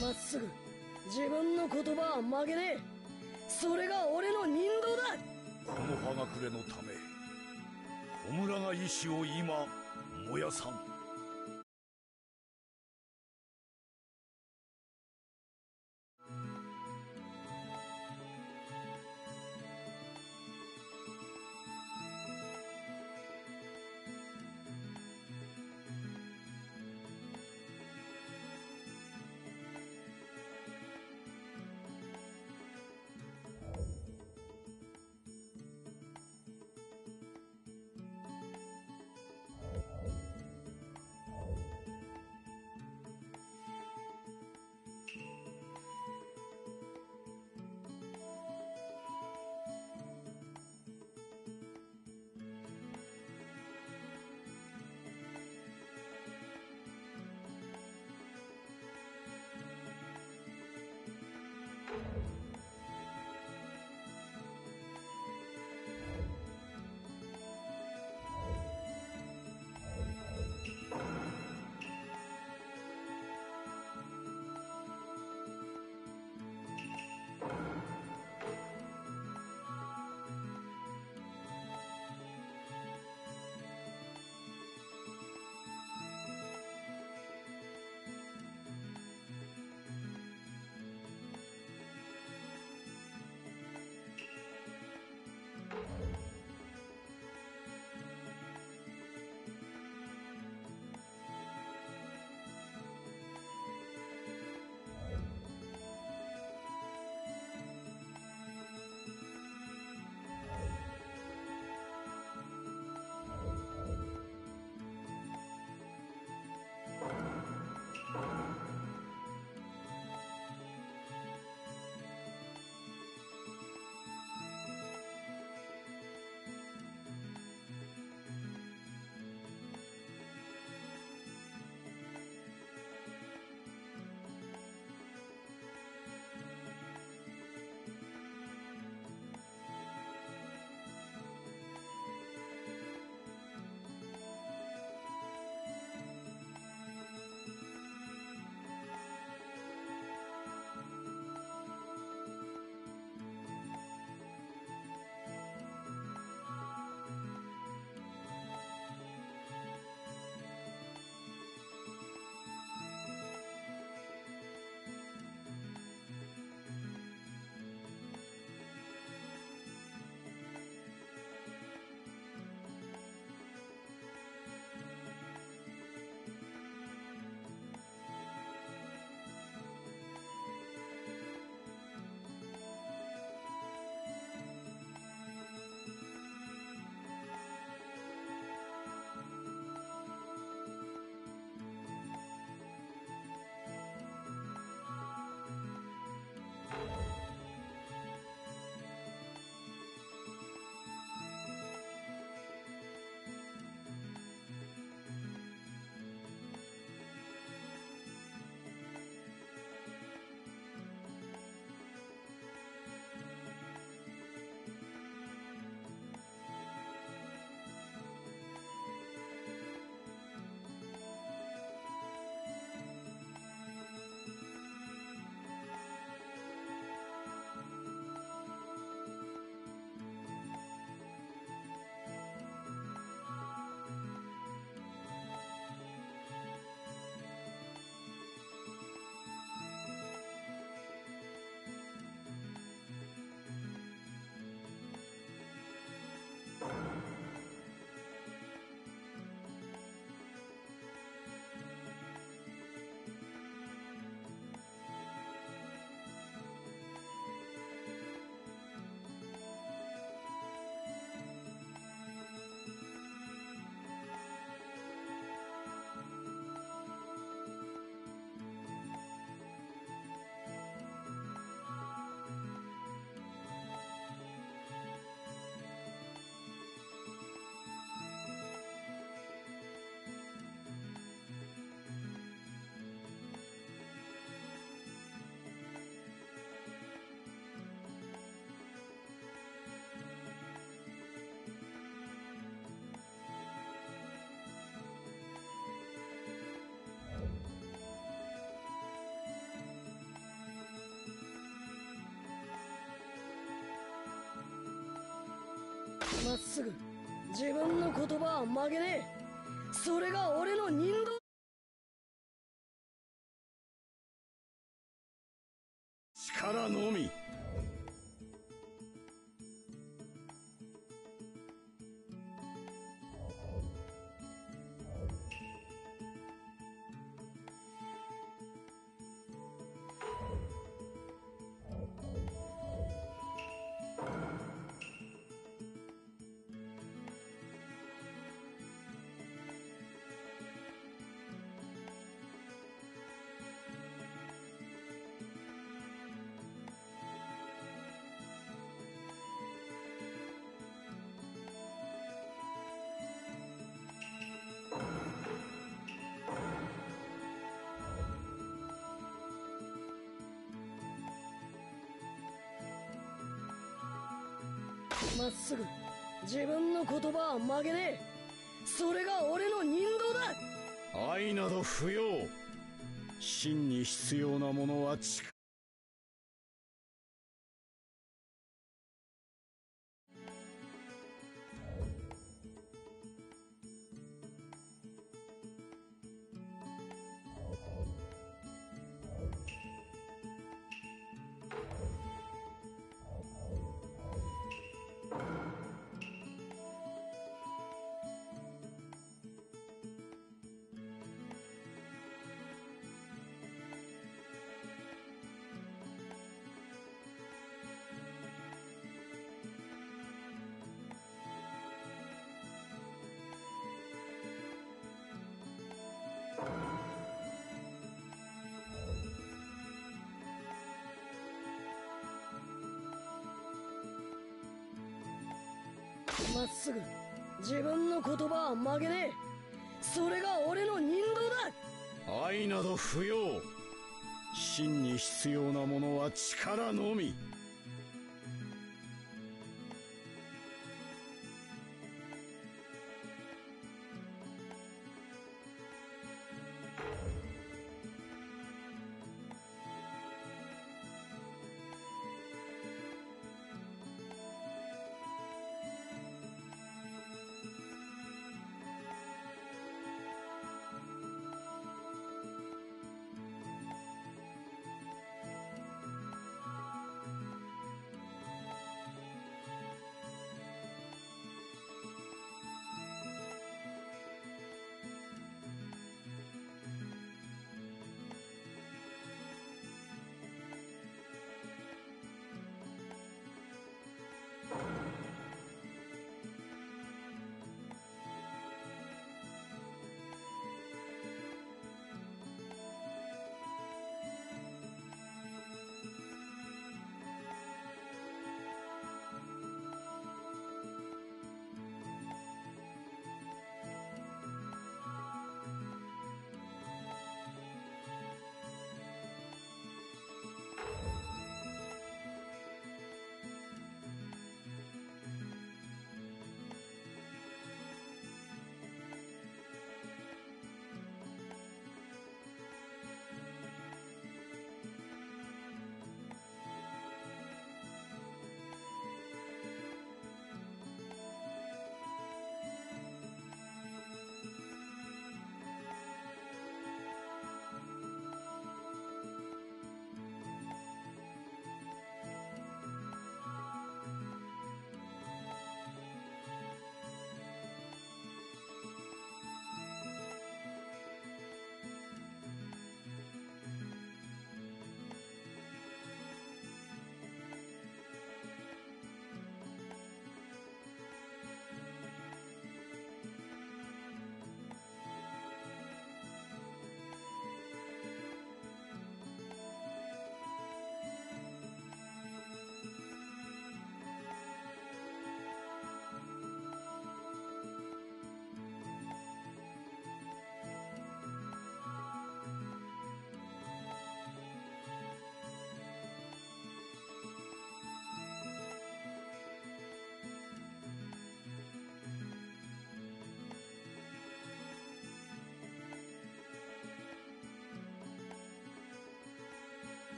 まっすぐ自分の言葉は曲げねえ。それが俺の人道だ。この葉隠れのため小村が意志を今燃やさん。まっすぐ自分の言葉は曲げねえ。それが俺の人道まっすぐ。自分の言葉は曲げねえ。それが俺の人道だ。愛など不要。真に必要なものは力っすぐ自分の言葉は曲げねえ。それが俺の人道だ。愛など不要。真に必要なものは力のみ。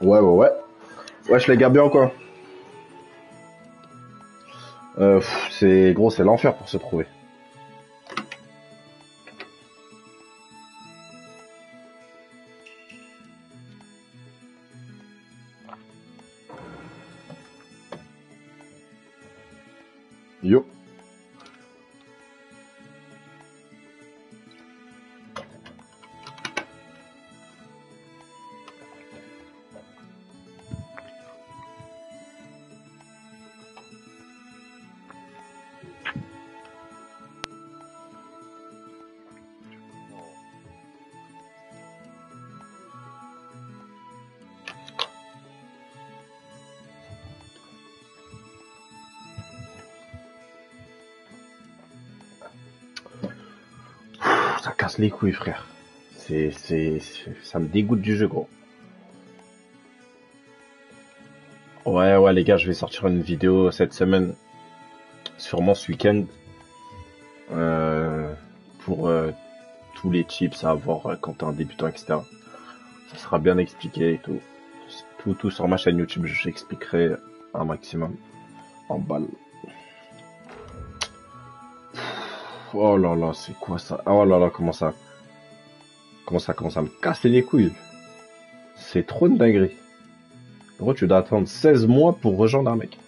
Ouais, ouais, ouais. Wesh les gars, bien quoi euh, C'est gros, c'est l'enfer pour se trouver. Les couilles, frère. C'est, c'est, ça me dégoûte du jeu, gros. Ouais, ouais, les gars, je vais sortir une vidéo cette semaine, sûrement ce week-end, euh, pour euh, tous les tips à avoir euh, quand t'es un débutant, etc. Ça sera bien expliqué et tout. Tout, tout sur ma chaîne YouTube, j'expliquerai un maximum en balle. Oh là là, c'est quoi ça? Oh là là, comment ça Comment ça commence à me casser les couilles? C'est trop une dinguerie. Gros, tu dois attendre 16 mois pour rejoindre un mec?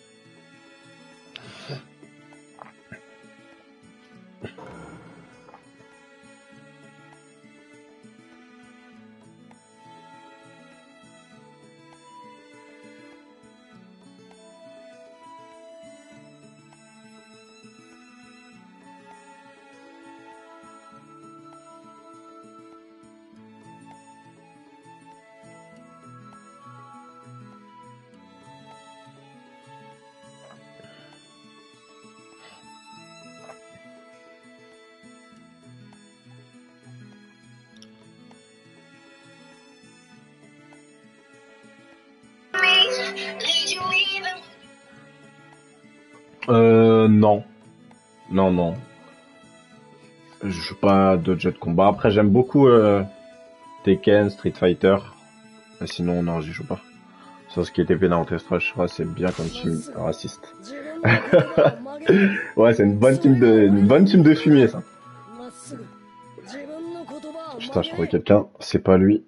d'autres jeux de combat. Après, j'aime beaucoup euh, Tekken, Street Fighter. Sinon, non, j'y joue pas. Sur ce qui était pénal en test rush, c'est bien comme team raciste. ouais, c'est une bonne team de, une bonne team de fumier, ça. Putain, je trouvais quelqu'un, c'est pas lui.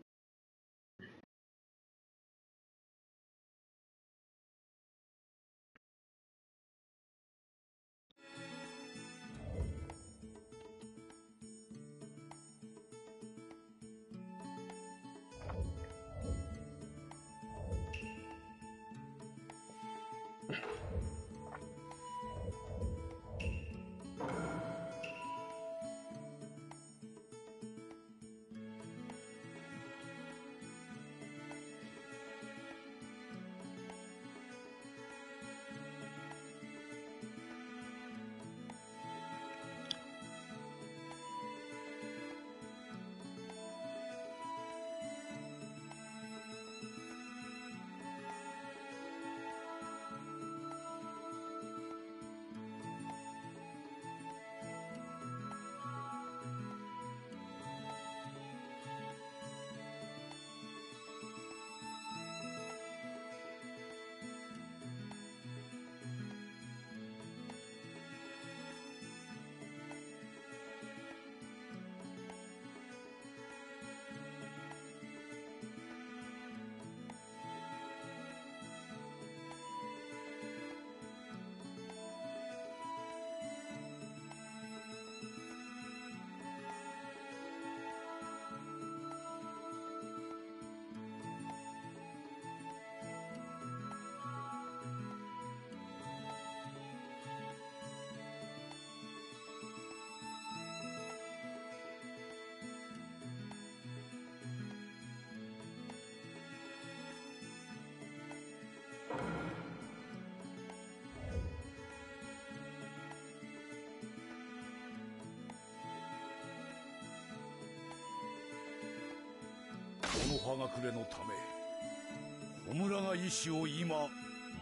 葉隠れのため弔が意志を今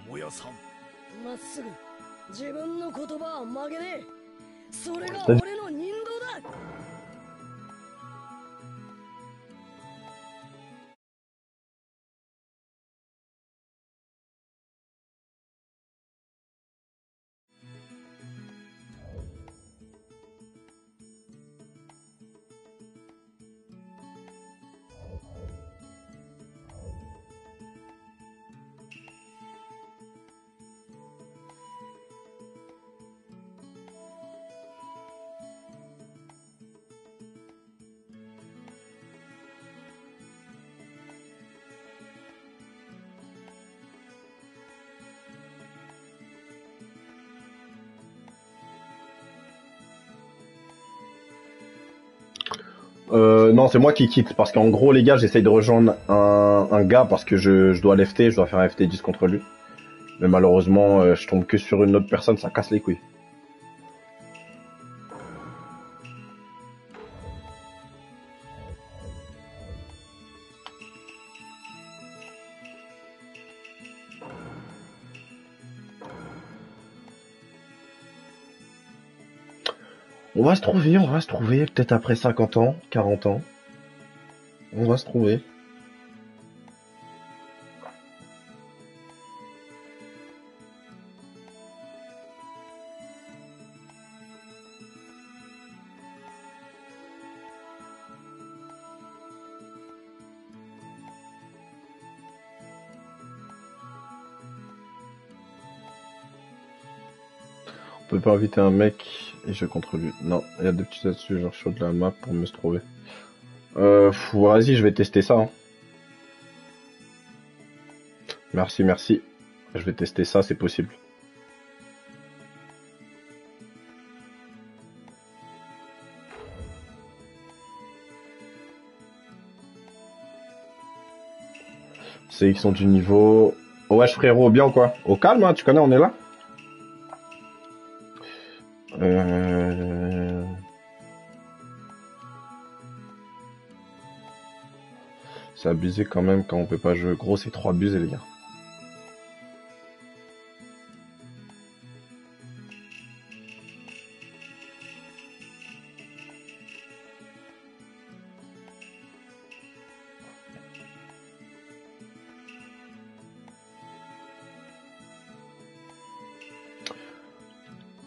燃やさん」まっすぐ自分の言葉は曲げねえ。それが俺 Euh, non, c'est moi qui quitte parce qu'en gros, les gars, j'essaye de rejoindre un, gars parce que je, je dois l'FT, je dois faire un FT10 contre lui. Mais malheureusement, euh, je tombe que sur une autre personne, ça casse les couilles. Va se trouver, on va se trouver, peut-être après 50 ans, 40 ans. On va se trouver. On peut pas inviter un mec et je contre lui. Non, il y a des petits astuces genre sur de la map pour mieux se trouver. Euh, vas-y, je vais tester ça. hein. Merci, merci. Je vais tester ça, c'est possible. C'est qu'ils sont du niveau... Oh, wesh frérot, bien quoi? Au calme, hein, tu connais, on est là? C'est abusé quand même quand on peut pas jouer. Gros, c'est trop abusé, les gars.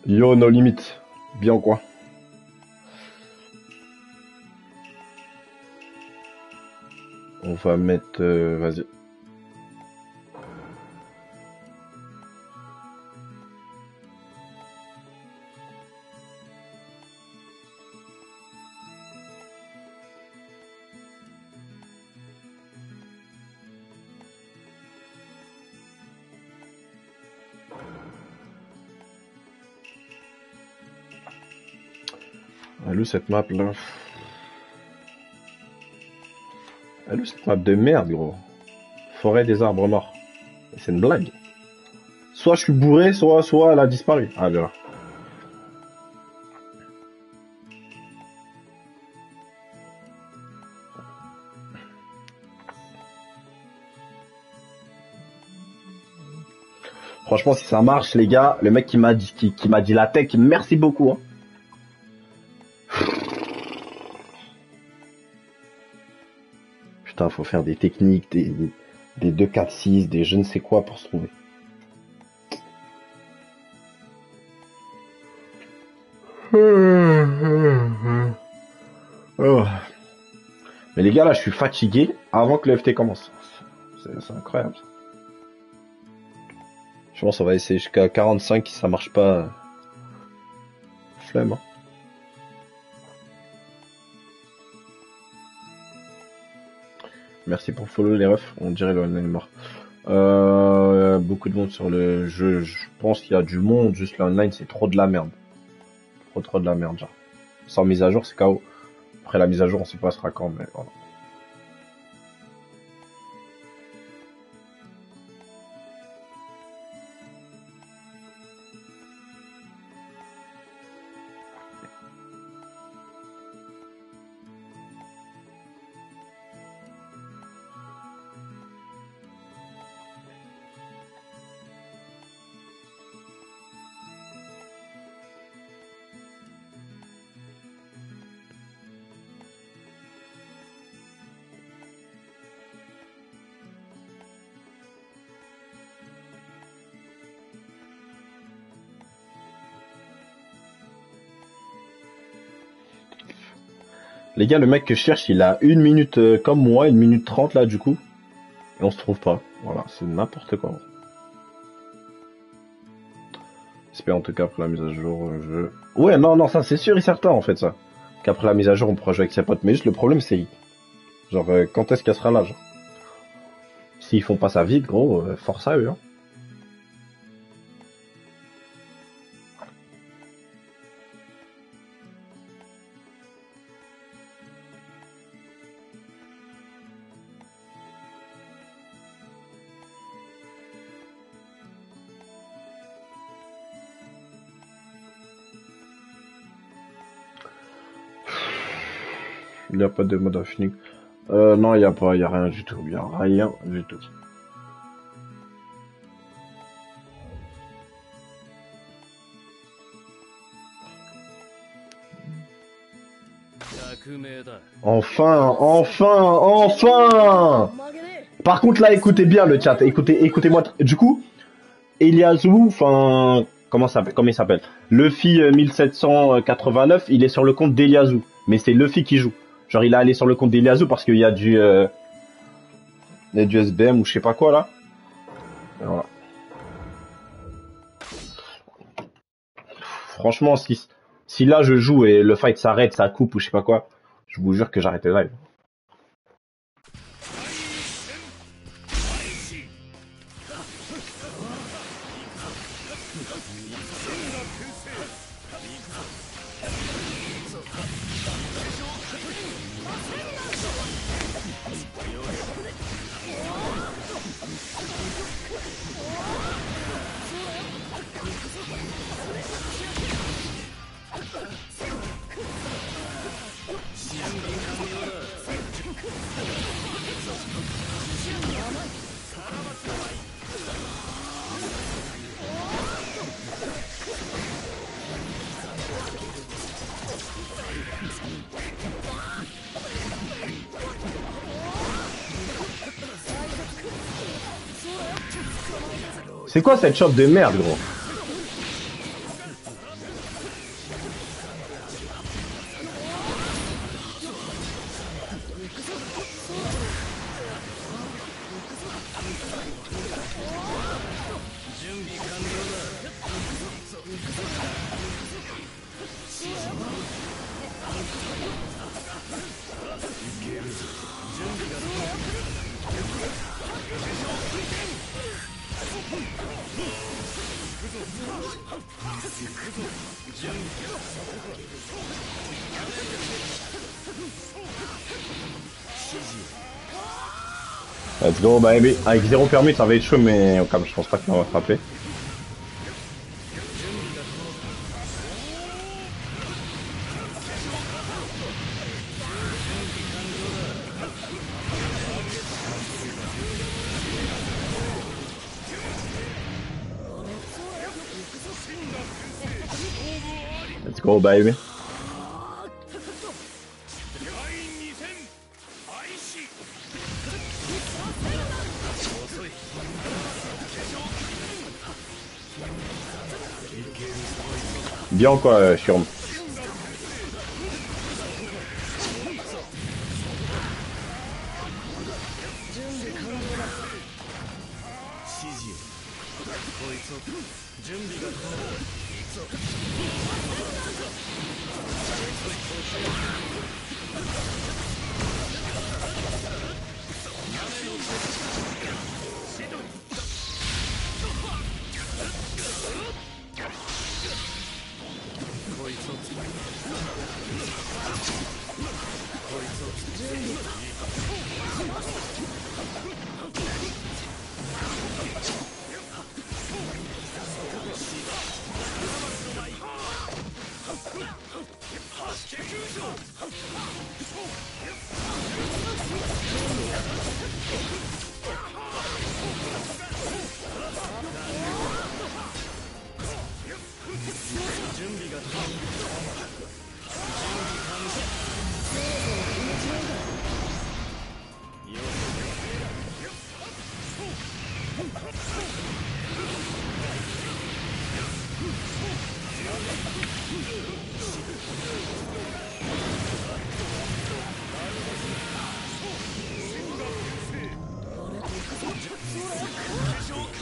Yo, no limite. Bien ou quoi? Va mettre... euh, Vas-y. Où cette map là Où cette map de merde gros Forêt des arbres morts. C'est une blague. Soit je suis bourré, soit, soit elle a disparu. Ah bien. Franchement, si ça marche, les gars, le mec qui m'a dit, qui, qui m'a dit la tech, merci beaucoup. hein. Putain, faut faire des techniques, des, des 2, 4, 6, des je ne sais quoi pour se trouver. Oh. Mais les gars, là, je suis fatigué avant que le FT commence. C'est incroyable. ça. Je pense qu'on va essayer jusqu'à 45 si ça marche pas. Flemme. hein. Merci pour follow les refs, on dirait le online mort. Euh, beaucoup de monde sur le jeu, je pense qu'il y a du monde, juste l'online c'est trop de la merde. Trop trop de la merde genre. Sans mise à jour c'est KO. Après la mise à jour on sait pas ce sera quand mais. Les gars, le mec que je cherche, il a une minute euh, comme moi, une minute trente là du coup. Et on se trouve pas. Voilà, c'est n'importe quoi. J'espère en tout cas après la mise à jour, euh, je... Ouais, non, non, ça c'est sûr et certain en fait ça. Qu'après la mise à jour, on pourra jouer avec ses potes. Mais juste le problème c'est... Genre, euh, quand est-ce qu'elle sera là, genre? S'ils font pas ça vite, gros, force à eux, hein. Il n'y a pas de mode infini. Euh, non, il n'y a pas, il rien du tout. Il n'y a rien du tout. Enfin, enfin, enfin Par contre, là, écoutez bien le chat. Écoutez, écoutez-moi. Du coup, Eliasou, enfin, comment ça, comment il s'appelle? Luffy euh, 1789, il est sur le compte d'Eliasou, mais c'est Luffy qui joue. Genre il est allé sur le compte d'Eliasu parce qu'il y a du, euh, il y a du SBM ou je sais pas quoi là. Voilà. Franchement, si si là je joue et le fight s'arrête, ça coupe ou je sais pas quoi, je vous jure que j'arrête le live. 'C'est quoi cette chope de merde, gros? Go, bah mais avec zéro permis ça va être chaud mais comme je pense pas qu'il va frapper. Let's go baby. Bien quoi, euh, sur...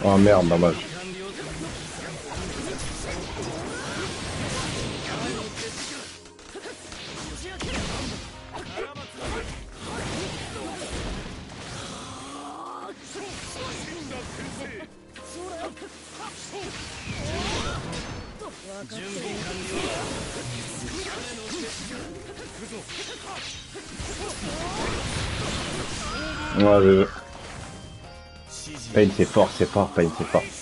あ、merde, dommage. Ouais, je... Pain c'est fort, c'est fort, Pain c'est fort.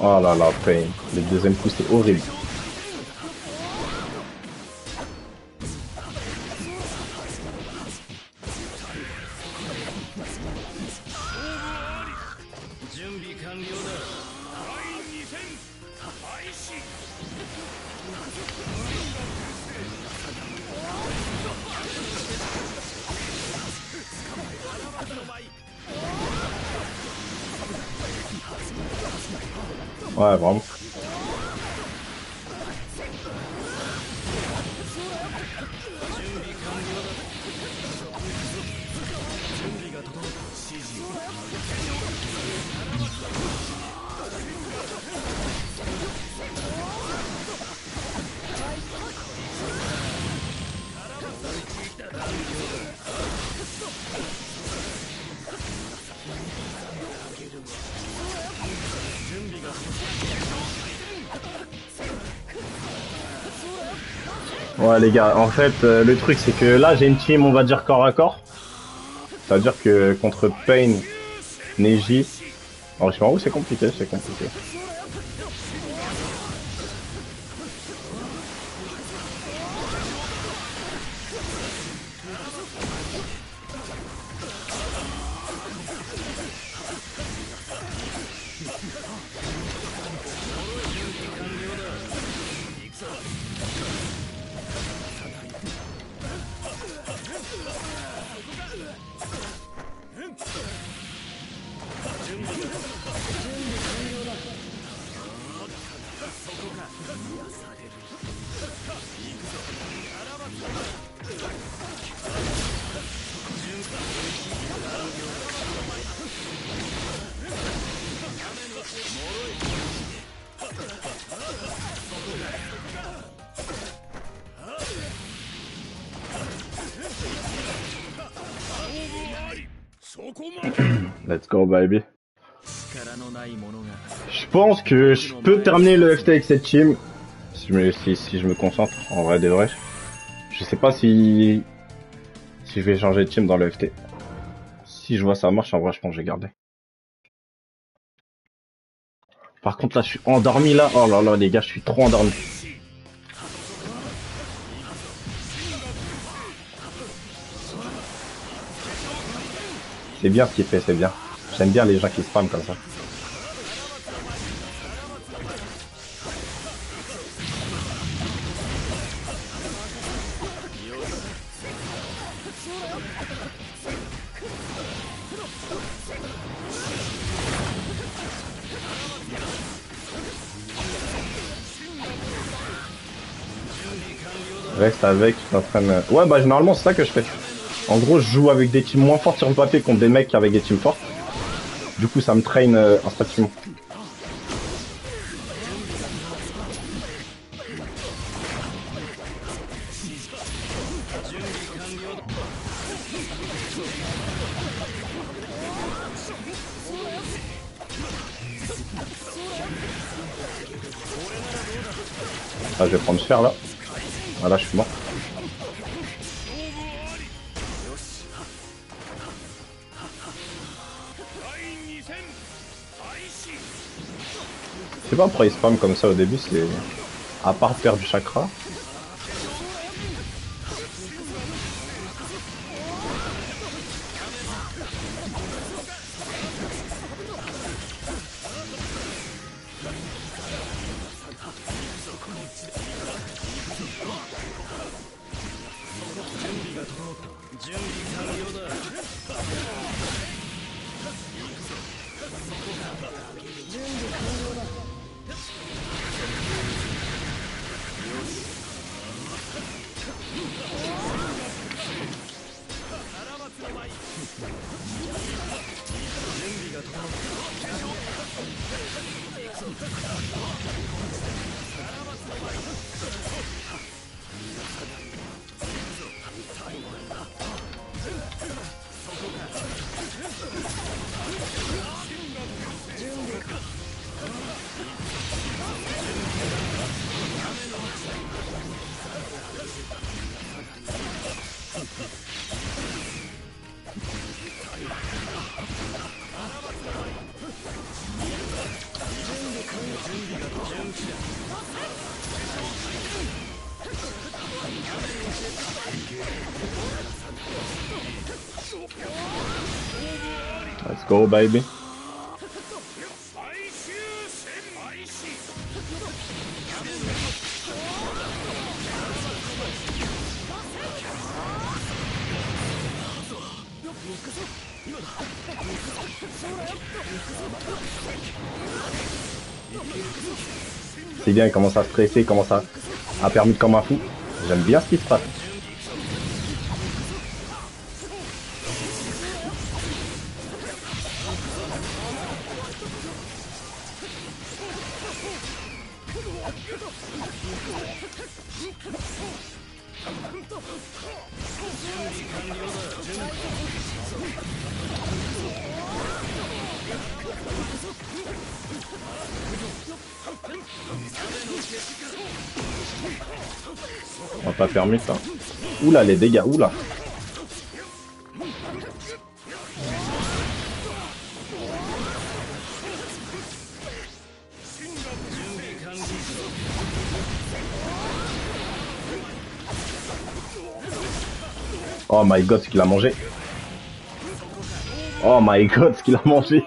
Oh là là, Pain. Le deuxième coup, c'est horrible. Ouais, Ouais les gars, en fait euh, le truc c'est que là j'ai une team on va dire corps à corps. C'est-à-dire que contre Pain, Neji, franchement c'est compliqué, c'est compliqué. Baby. Je pense que je peux terminer le FT avec cette team. Si je me, concentre, en vrai de vrai. Je sais pas si, si je vais changer de team dans le FT. Si je vois ça marche, en vrai je pense que je vais garder. Par contre là je suis endormi là. Oh là là les gars, je suis trop endormi. C'est bien ce qu'il fait, c'est bien. J'aime bien les gens qui spam comme ça. Reste avec, tu t'entraînes... Ouais bah normalement c'est ça que je fais. En gros je joue avec des teams moins fortes sur le papier contre des mecs avec des teams fortes. Du coup, ça me traîne euh, instinctivement. Ah, je vais prendre cher là. Voilà, je suis mort. Pas pourquoi il spam comme ça au début, c'est. À part perdre du chakra. C'est bien, il commence à stresser, il commence à, à permettre comme un fou. J'aime bien ce qui se passe. Oula les dégâts, oula. Oh my god, ce qu'il a mangé. Oh my god, ce qu'il a mangé.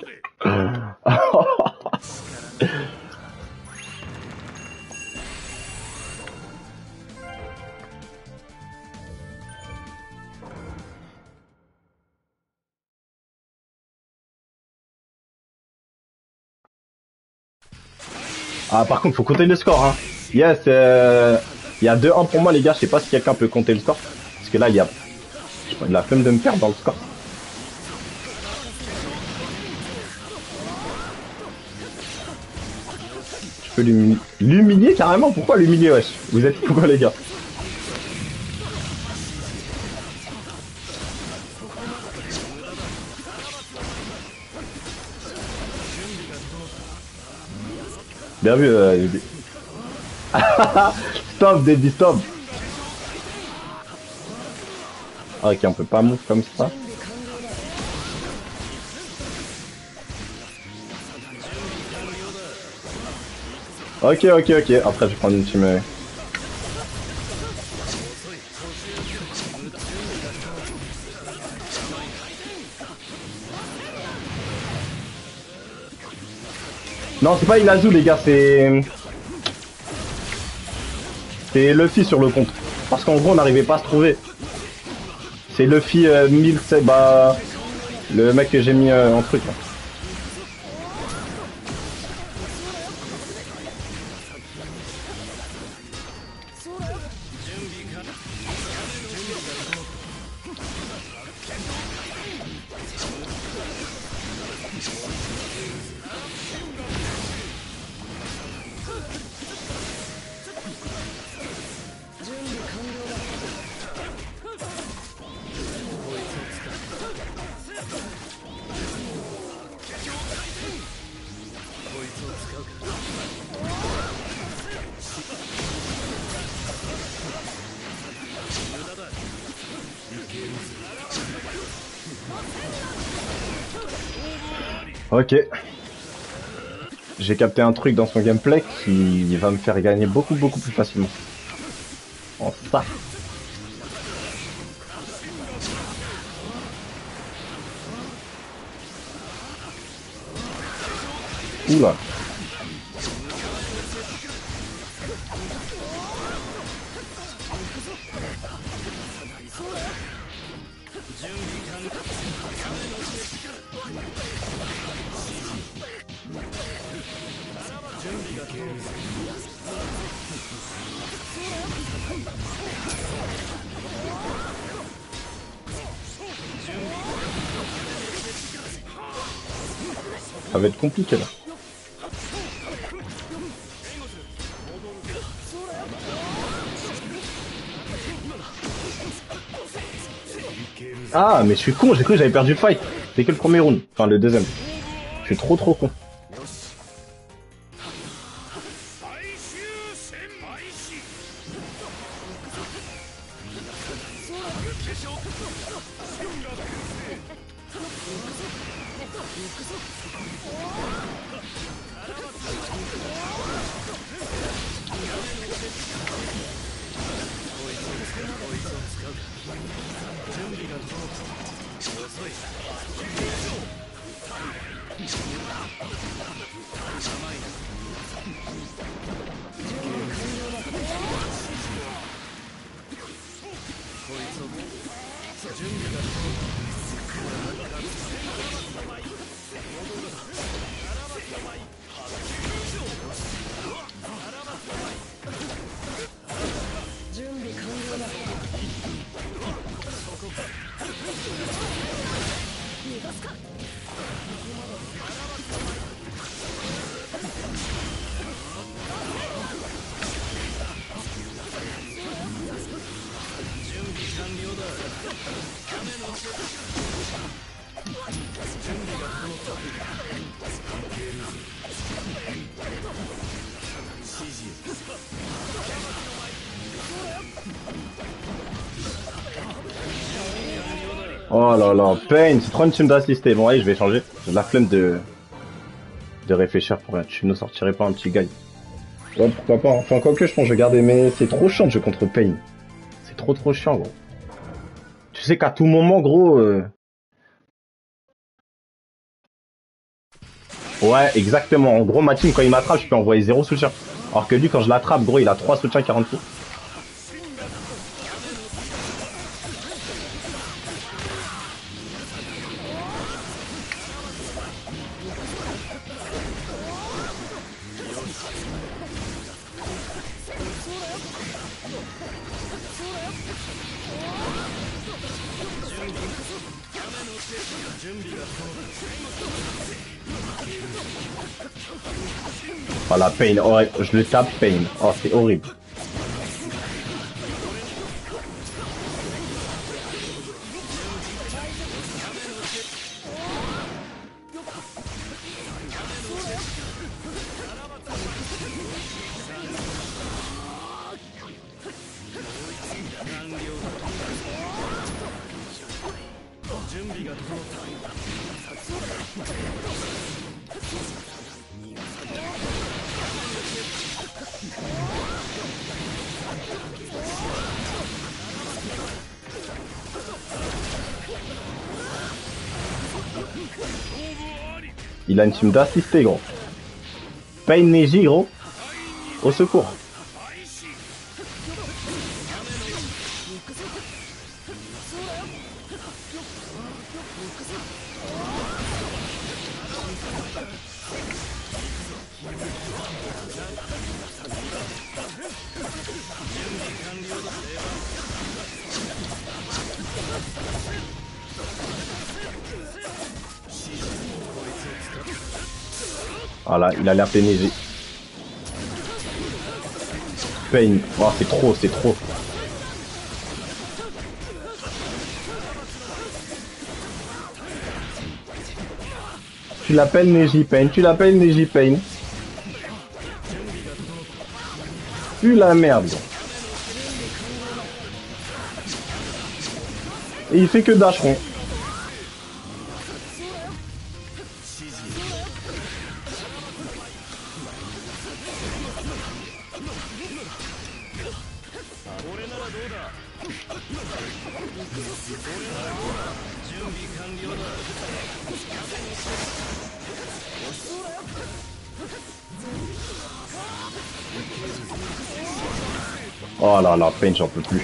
Ah, par contre, faut compter le score, hein. Yes, euh, il y a 2-1 pour moi, les gars. Je sais pas si quelqu'un peut compter le score. Parce que là, il y a, il a la flemme de me perdre dans le score. Je peux l'humilier. L'humilier carrément Pourquoi l'humilier, wesh? Vous êtes pourquoi, les gars? Bien vu, euh, stop, Daddy, stop Ah, Ok, on peut pas move comme ça. Ok, ok, ok. Après, je vais prendre une team. Non, c'est pas Ilazu, les gars, c'est. C'est Luffy sur le compte. Parce qu'en gros, on n'arrivait pas à se trouver. C'est Luffy euh, 1000, c'est bah. Le mec que j'ai mis euh, en truc. là. Ok. J'ai capté un truc dans son gameplay qui va me faire gagner beaucoup beaucoup plus facilement. En ça. Oula. Compliqué là. Ah mais je suis con, j'ai cru que j'avais perdu le fight. C'est que le premier round, enfin le deuxième. Je suis trop trop con. Là là, Pain, c'est trop une team d'assister. Bon allez, je vais changer. J'ai la flemme de de réfléchir pour rien. Tu ne sortirais pas un petit guy. Ouais, pourquoi pas. Enfin, quoi que je pense que je vais garder, mais c'est trop chiant de jouer contre Pain. C'est trop trop chiant, gros. Tu sais qu'à tout moment, gros... euh, Ouais, exactement. En gros, ma team, quand il m'attrape, je peux envoyer zéro soutien. Alors que lui, quand je l'attrape, gros, il a 3 soutiens 40 coups. Pain. Je le tape, Pain. Oh, c'est horrible. Il a une team d'assister, gros. Pain Neji, gros. Au secours. Il a l'air pénégé. Pain. Oh, c'est trop, c'est trop. Tu l'appelles Neji Pain, tu l'appelles Neji Pain. Tu la merde. Et il fait que dacheron. Là là, Pain, j'en peux plus.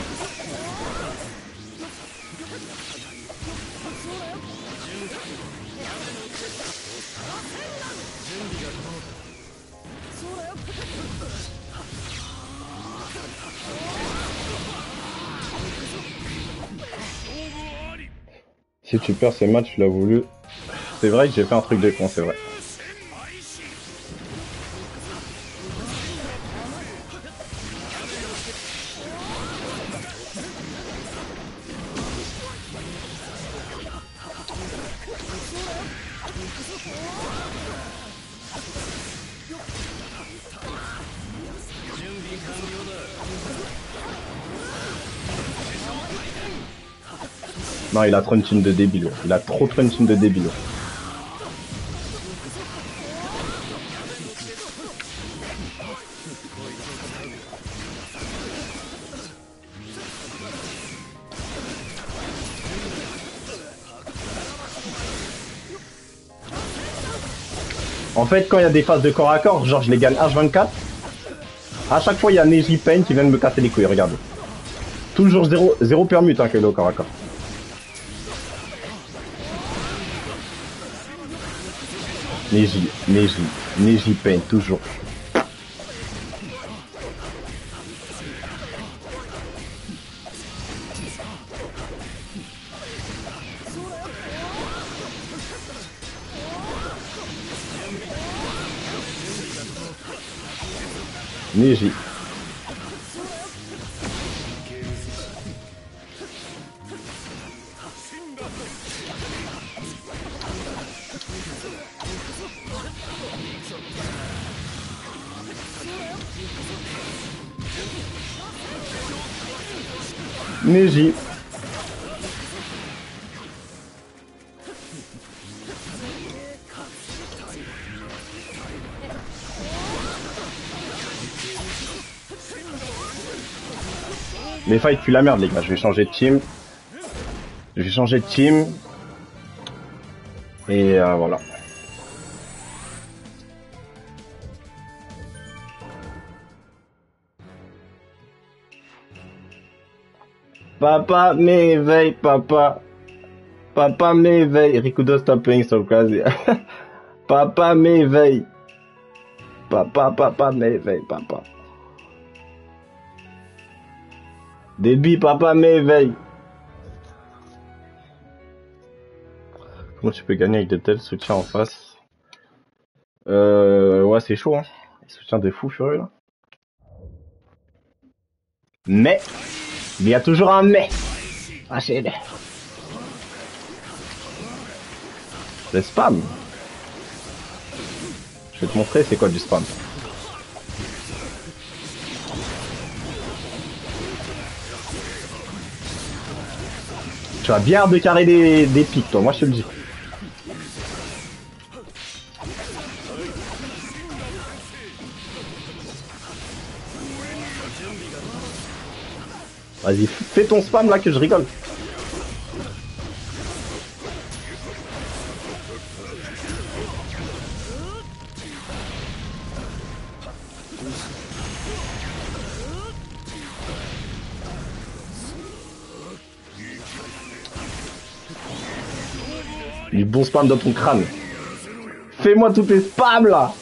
Si tu perds ces matchs, tu l'as voulu. C'est vrai que j'ai fait un truc de con, c'est vrai. Non, il a trop une team de débile. Il a trop trop une team de débile. En fait, quand il y a des phases de corps à corps, genre je les gagne H24, à chaque fois il y a Neji Pain qui vient de me casser les couilles, regardez. Toujours 0, 0 permute hein, que le corps à corps. Neji, Neji, Neji Pain, toujours. Neji. Neji. Les tu la merde les gars, je vais changer de team. Je vais changer de team. Et euh, voilà. Papa m'éveille, papa. Papa m'éveille. Rikudo stop playing so crazy. papa m'éveille. Papa, papa m'éveille, papa. Débit, papa m'éveille. Comment tu peux gagner avec de tels soutiens en face? Euh, ouais, c'est chaud, hein. Les soutiens de fou furieux, là. Mais, il y a toujours un mais. Ah, c'est le... Le spam. Je vais te montrer c'est quoi du spam. Tu vas bien de carrer des, des pics, toi, moi je te le dis. Vas-y, fais ton spam là que je rigole. Du bon spam dans ton crâne. Fais-moi tous tes spams là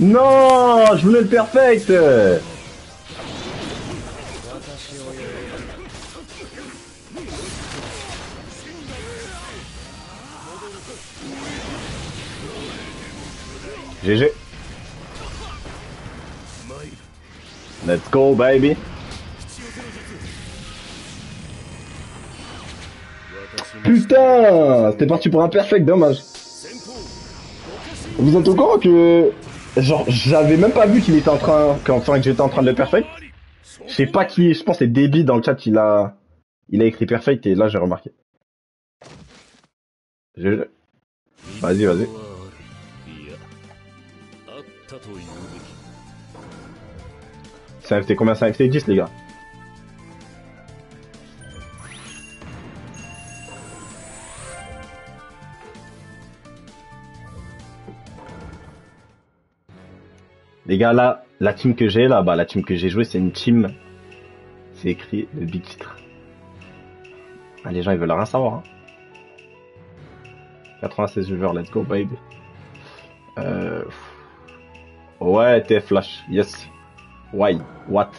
Non, je voulais le perfect. GG. Let's go, baby. Putain C'était parti pour un perfect, dommage. Vous êtes au courant que... Genre, j'avais même pas vu qu'il était en train... Qu'enfin que j'étais en train de le perfect. Je sais pas qui... Je pense c'est Debbie dans le chat, il a... Il a écrit perfect et là j'ai remarqué. Je... Vas-y, vas-y. Ça a été combien Ça a été 10 les gars? Les gars là, la team que j'ai là, bah la team que j'ai joué c'est une team. C'est écrit le big titre. Ah, les gens ils veulent rien savoir. Hein. 96 viewers, let's go baby. Euh... Ouais, TF Flash, yes. Why? What?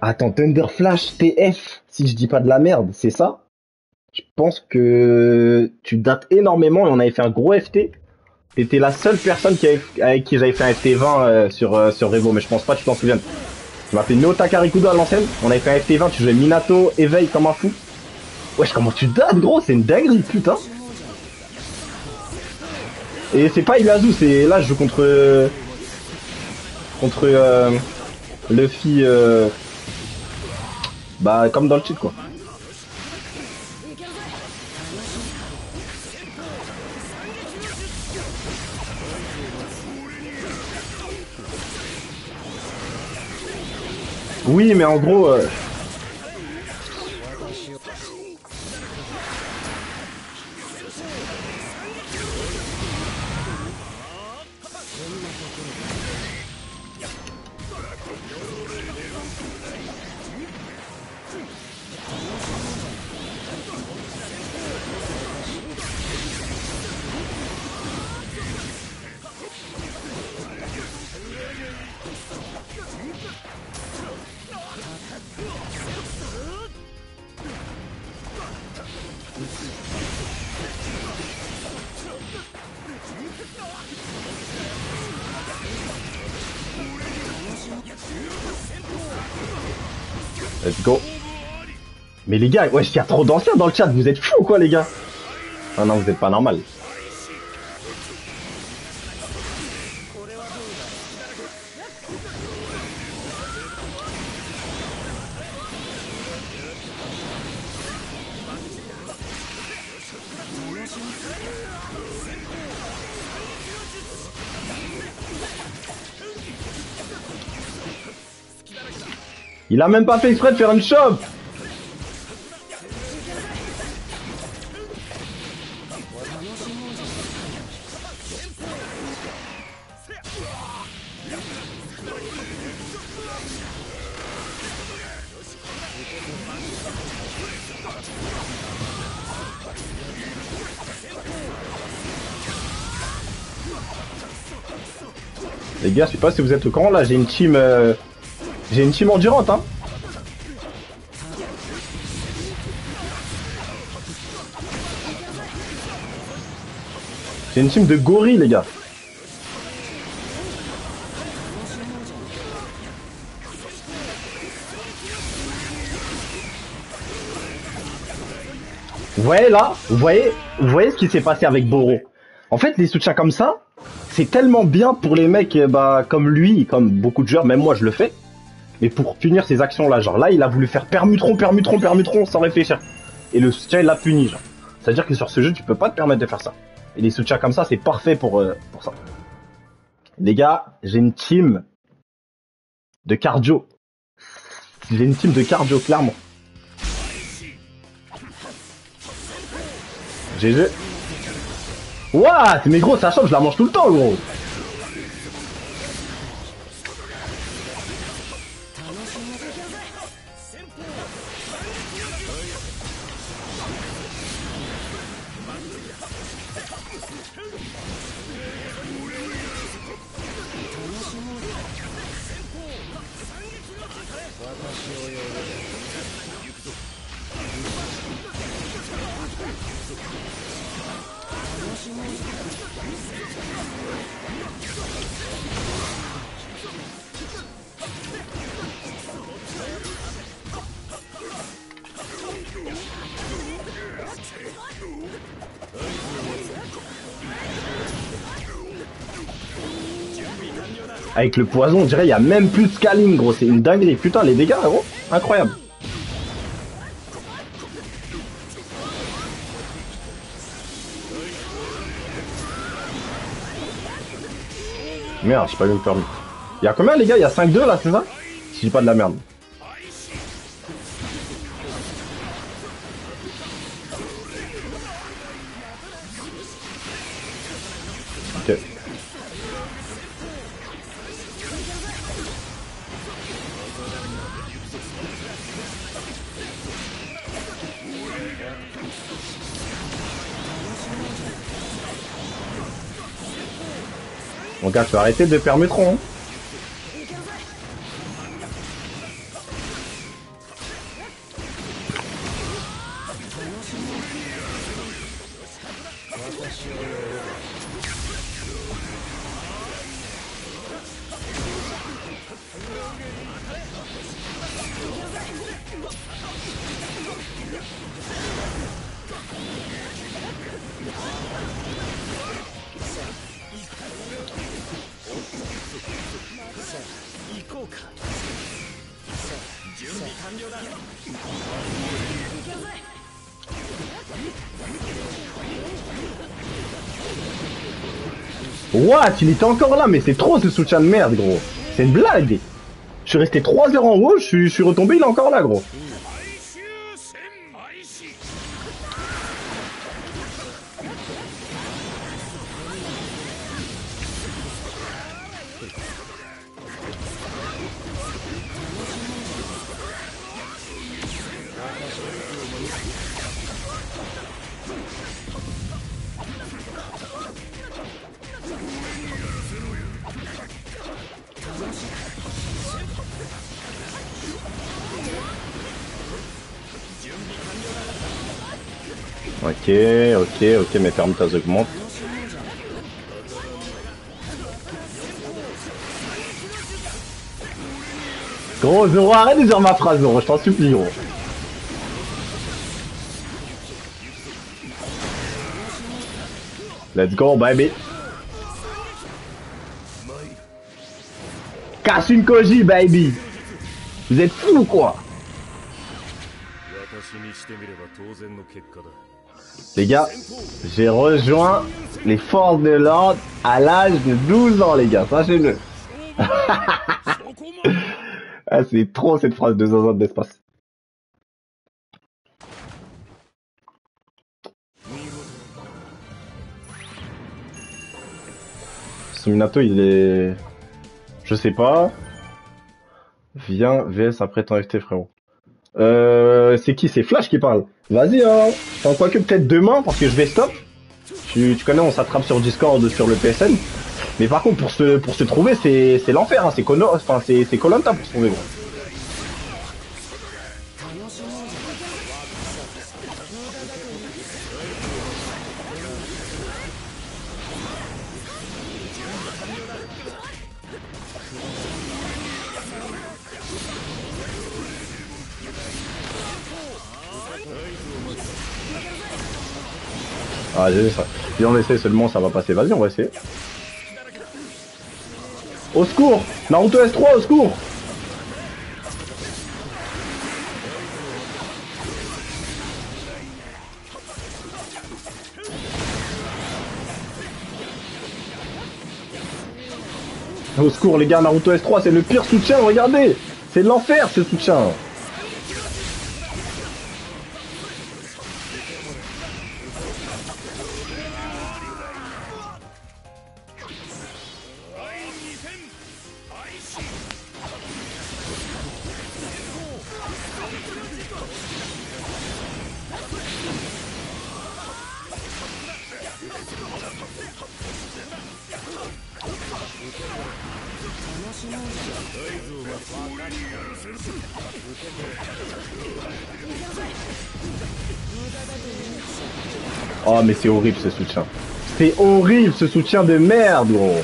Attends, Thunder Flash TF, si je dis pas de la merde, c'est ça? Je pense que tu dates énormément et on avait fait un gros FT. T'étais la seule personne qui avait- avec qui j'avais fait un FT20 euh, sur, euh, sur Revo, mais je pense pas que tu t'en souviennes. Tu m'as fait Nota Karikudo à l'ancienne, on avait fait un FT20, tu jouais Minato, éveil comme un fou. Wesh, comment tu dates, gros? C'est une dinguerie, putain! Et c'est pas Iwazu, c'est là je joue contre contre euh, Luffy euh, bah comme dans le cheat quoi. Oui, mais en gros euh, les gars, wesh, il y a trop d'anciens dans le chat, vous êtes fous ou quoi les gars? Ah non, vous êtes pas normal. Il a même pas fait exprès de faire une chope Les gars, je sais pas si vous êtes au courant, là, j'ai une team... euh, J'ai une team endurante, hein J'ai une team de gorilles, les gars. Vous voyez là Vous voyez Vous voyez ce qui s'est passé avec Boro En fait, les soutiens comme ça, c'est tellement bien pour les mecs euh, bah, comme lui, comme beaucoup de joueurs, même moi je le fais. Mais pour punir ces actions-là, genre là, il a voulu faire permutron, permutron, permutron sans réfléchir. Et le soutien, il l'a puni, genre. C'est-à-dire que sur ce jeu, tu peux pas te permettre de faire ça. Et les soutiens comme ça, c'est parfait pour, euh, pour ça. Les gars, j'ai une team de cardio. J'ai une team de cardio, clairement. GG. What? Mais gros, ça chope, je la mange tout le temps, gros. Avec le poison, on dirait il y a même plus de scaling, gros. C'est une dinguerie. Putain, les dégâts, gros. Incroyable. Merde, j'ai pas eu le permis. Il y a combien, les gars? Il y a 5-2 là, c'est ça? Si dis pas de la merde. Mon gars, tu vas arrêter de permettre hein What Il était encore là, mais c'est trop ce soutien de merde, gros. C'est une blague. Je suis resté 3 heures en haut, je suis retombé, il est encore là, gros. Ok, ok, ok, mes permutas augmentent. Gros, Zoro, arrête de dire ma phrase, Zoro, je t'en supplie, gros. Let's go, baby. Casse une Koji, baby. Vous êtes fous ou quoi? Les gars, j'ai rejoint les forces de l'ordre à l'âge de 12 ans, les gars. Sachez-le. ah, c'est trop cette phrase de zinzin de l'espace. Suminato, il est... Je sais pas. Viens, VS après ton FT, frérot. Euh, c'est qui? C'est Flash qui parle. Vas-y, hein. Enfin, quoique peut-être demain, parce que je vais stop. Tu, tu connais, on s'attrape sur Discord, sur le PSN. Mais par contre, pour se, pour se trouver, c'est, l'enfer, hein. C'est Koh-Lanta pour se trouver, gros. Vu ça. On essaie seulement, ça va passer. Vas-y, on va essayer. Au secours Naruto S3, au secours Au secours les gars, Naruto S3 c'est le pire soutien, regardez C'est l'enfer ce soutien mais c'est horrible ce soutien. C'est horrible ce soutien de merde gros.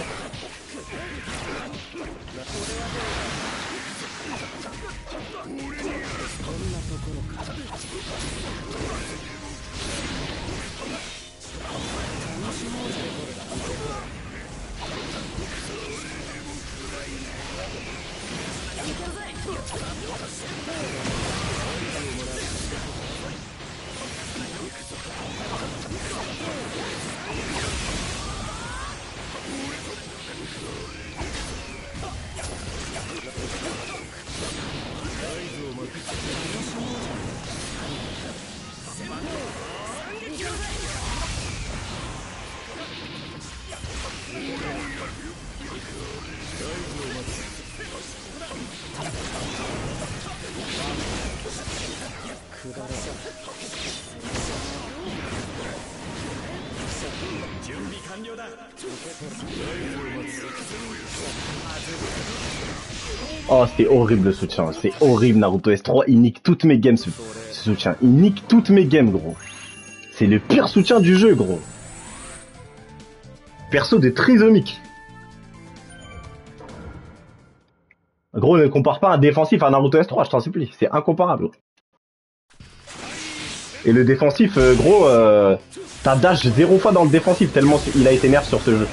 C'est horrible le soutien. C'est horrible Naruto S3. Il nique toutes mes games ce, ce soutien. Il nique toutes mes games, gros. C'est le pire soutien du jeu, gros. Perso de trisomique. Gros, ne compare pas un défensif à Naruto S3, je t'en supplie. C'est incomparable. Et le défensif, euh, gros, euh, t'as dash zéro fois dans le défensif tellement il a été nerf sur ce jeu.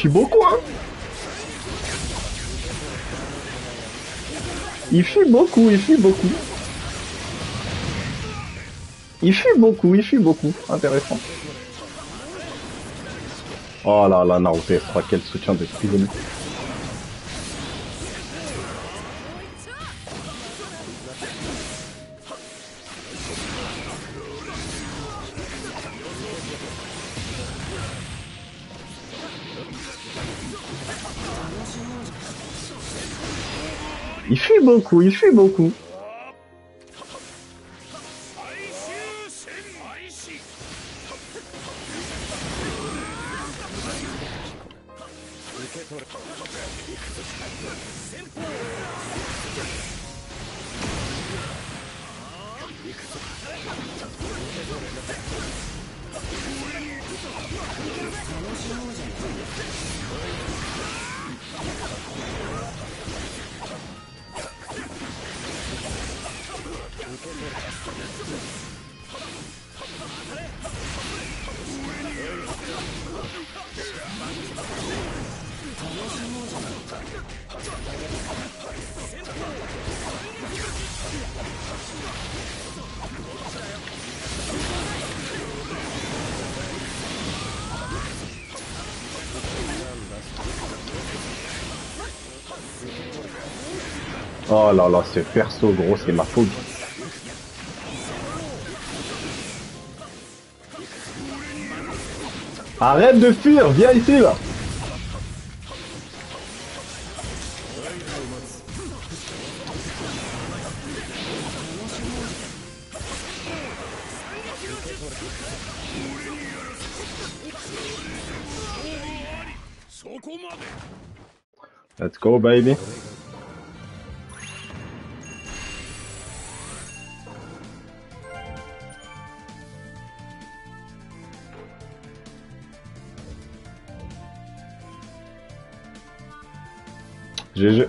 Il fuit beaucoup, hein Il fuit beaucoup, il fuit beaucoup. Il fuit beaucoup, il fuit beaucoup. Intéressant. Oh là là, Naruto F3, quel soutien de prisonnier. Beaucoup, il fuit beaucoup. Oh là là, ce perso gros, c'est ma faute. Arrête de fuir, viens ici là Let's go baby GG.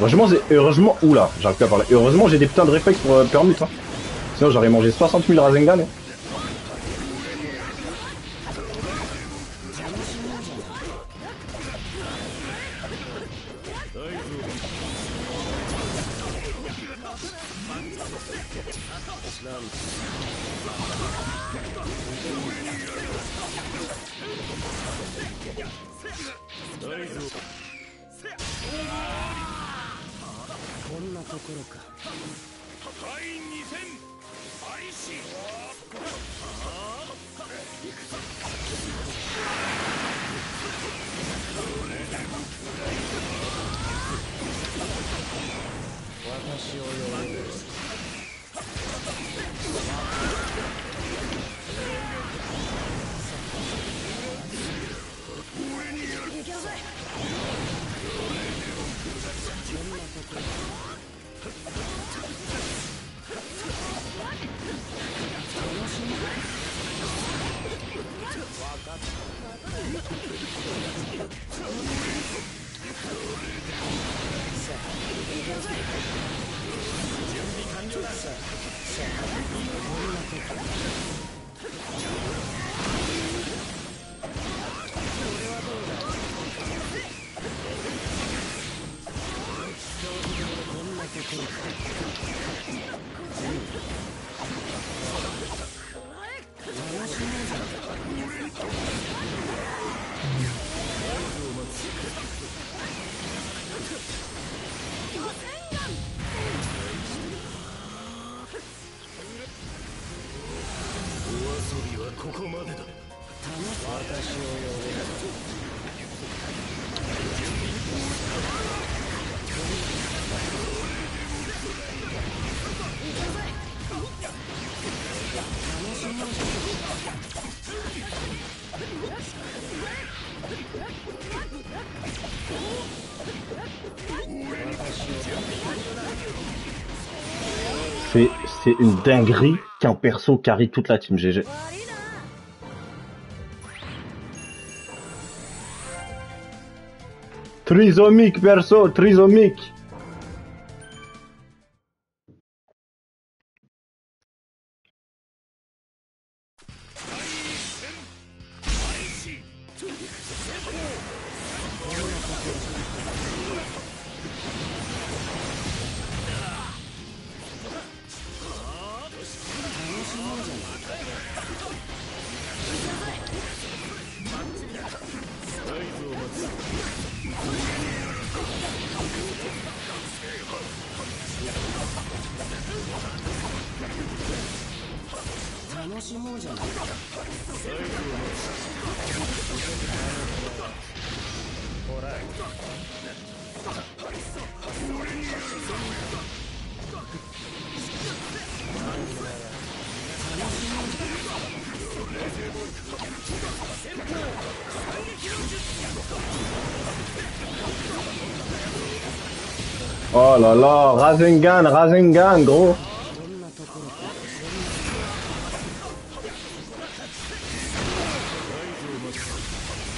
Heureusement, heureusement, oula, j'arrive pas à parler. Heureusement, j'ai des putains de réflexes pour euh, permute. Hein. Sinon, j'aurais mangé 60 000 Rasengan. C'est, une dinguerie qu'un perso carry toute la team GG. Trisomique perso, trisomique. Oh là là, Rasengan, Rasengan, gros.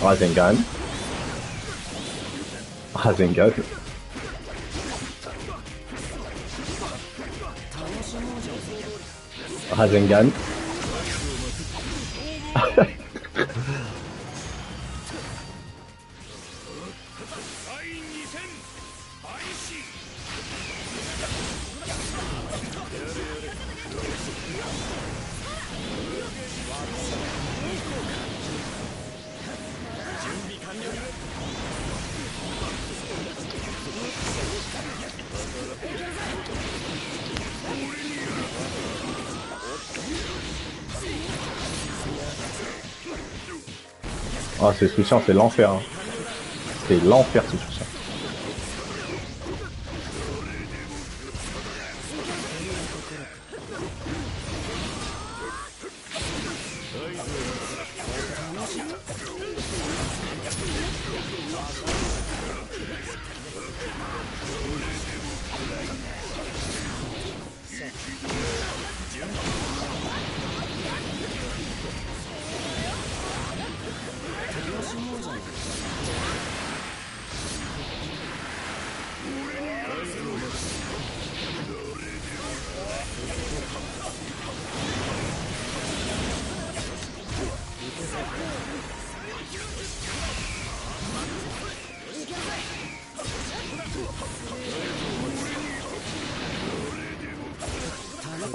Rasengan. Rasengan. Rasengan. Ces soutiens, c'est l'enfer. hein. C'est l'enfer, ces soutiens.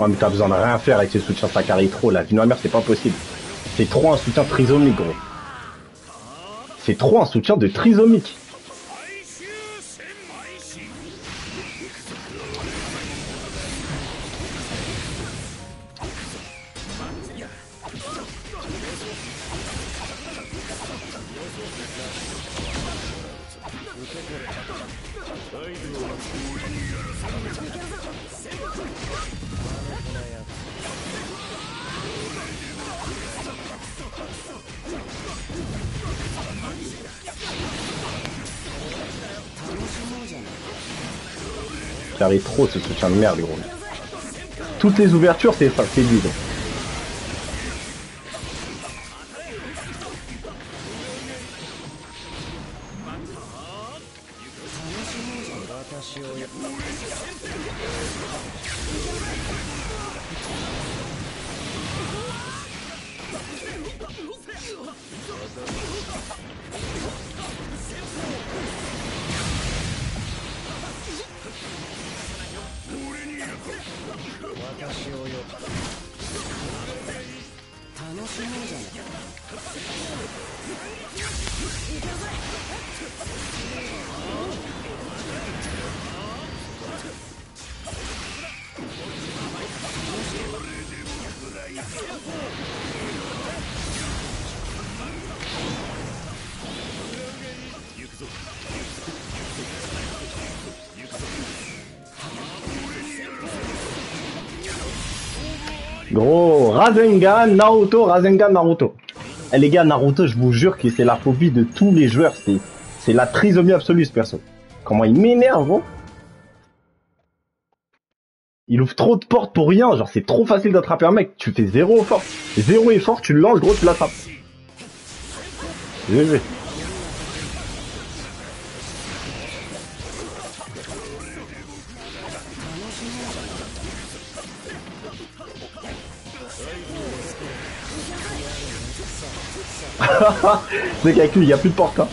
Mais t'as besoin de rien faire avec ce soutien, carry trop. La mère, c'est pas possible. C'est trop un soutien trisomique, gros. C'est trop un soutien de trisomique. Trop ce soutien de merde, gros. Toutes les ouvertures, c'est ça, c'est lui, gros. 'Gros, Rasengan, Naruto, Rasengan, Naruto. Eh les gars, Naruto, je vous jure que c'est la phobie de tous les joueurs. C'est, la trisomie absolue, ce perso. Comment il m'énerve, gros. Il ouvre trop de portes pour rien. Genre, c'est trop facile d'attraper un mec. Tu fais zéro effort. Zéro effort, tu le lances, gros, tu l'attrapes. Qu'avec lui, il n'y a plus de porte. Hein.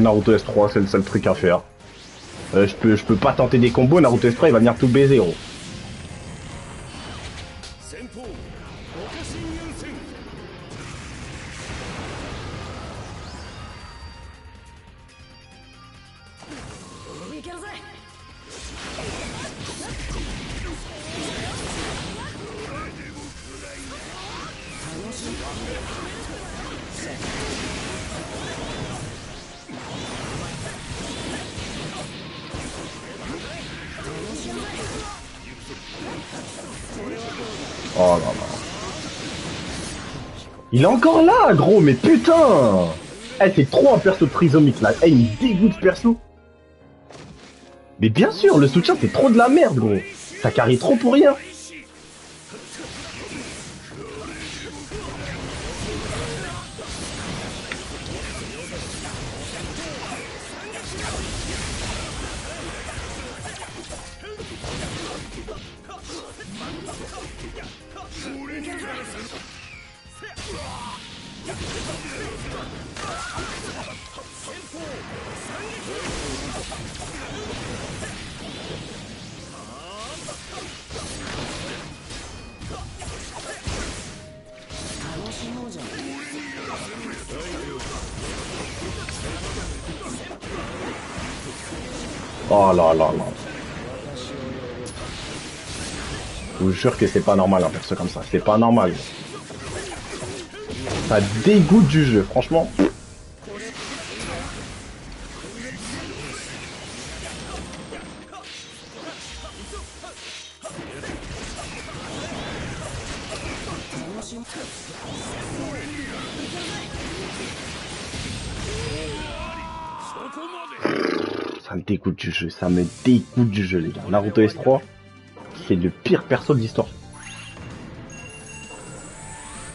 Naruto S3, c'est le seul truc à faire. Euh, je peux, je peux pas tenter des combos, Naruto S3 il va venir tout baiser, gros. Il est encore là, gros, mais putain Eh, c'est trop un perso trisomique, là. Eh, il me dégoûte, perso. Mais bien sûr, le soutien, c'est trop de la merde, gros. Ça carry trop pour rien. Oh là là là. Je vous jure que c'est pas normal un perso comme ça. C'est pas normal. Ça dégoûte du jeu, franchement. Me dégoûte du jeu les gars. Naruto S3, c'est le pire perso de l'histoire.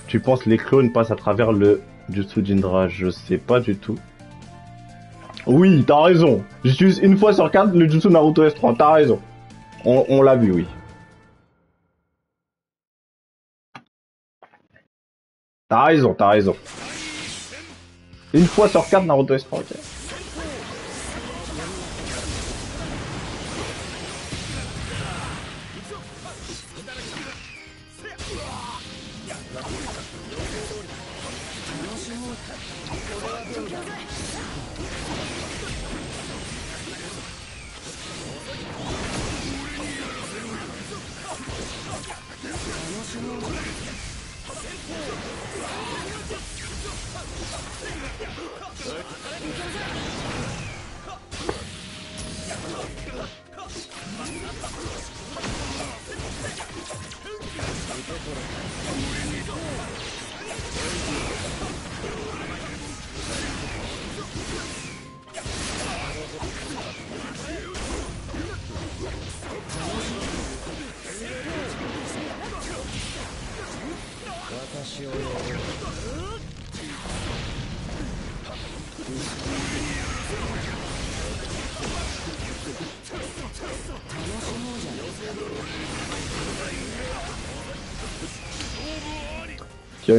Tu penses les clones passent à travers le Jutsu Jindra Je sais pas du tout. Oui, t'as raison. J'utilise une fois sur quatre le Jutsu Naruto S3, t'as raison. On, on l'a vu, oui. T'as raison, t'as raison. Une fois sur quatre Naruto S3, ok.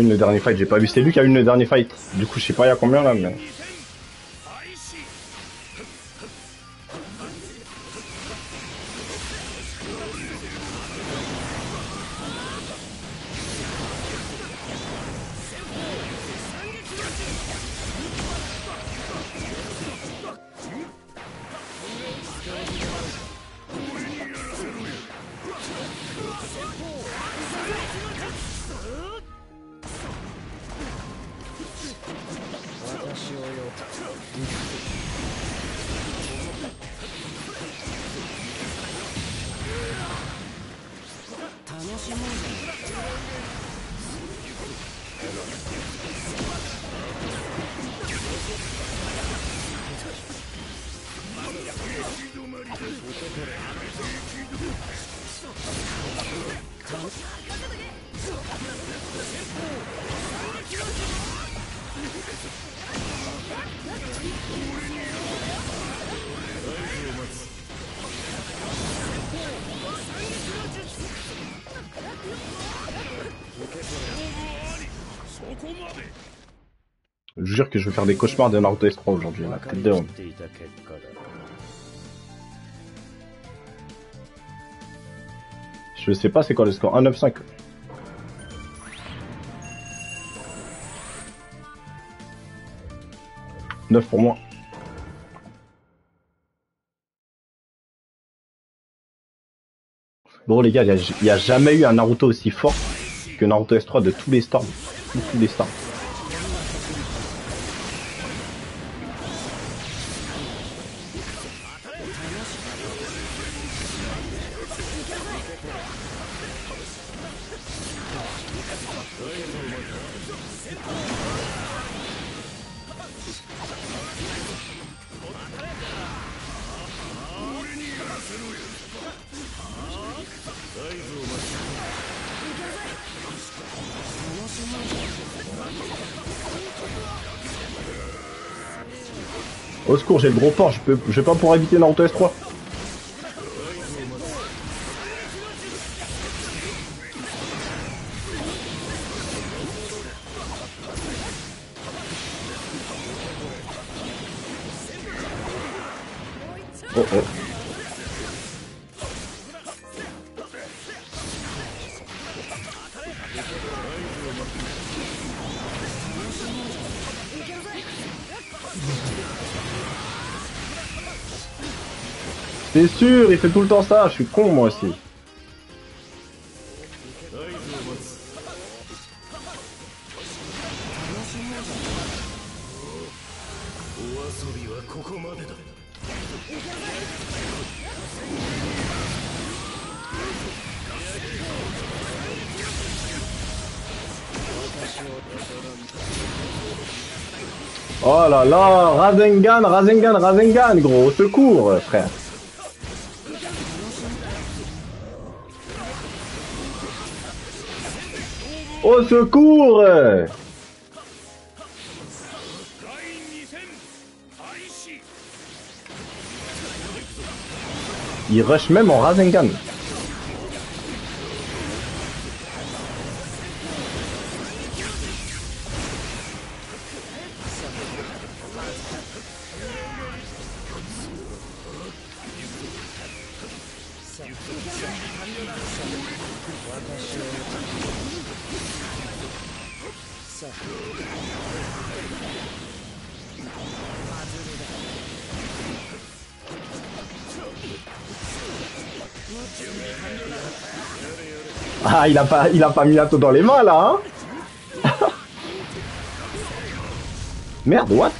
Le dernier fight J'ai pas vu. C'est lui qui a eu le dernier fight. Du coup, je sais pas il y a combien là, mais. je vais faire des cauchemars de Naruto S3 aujourd'hui, la tête. Je sais pas c'est quoi le score, 1-9-5. Pour moi. Bon les gars, il n'y a, a, jamais eu un Naruto aussi fort que Naruto S3 de tous les storms. De tous les storms. J'ai le gros port, je peux, je vais pas pouvoir éviter Naruto S3. il fait tout le temps ça, je suis con moi aussi. Oh là là, Rasengan, Rasengan, Rasengan, gros, au secours, frère. au secours Il rush même en Rasengan. Ah, il a pas, il a pas dans les mains là, hein. Merde, what?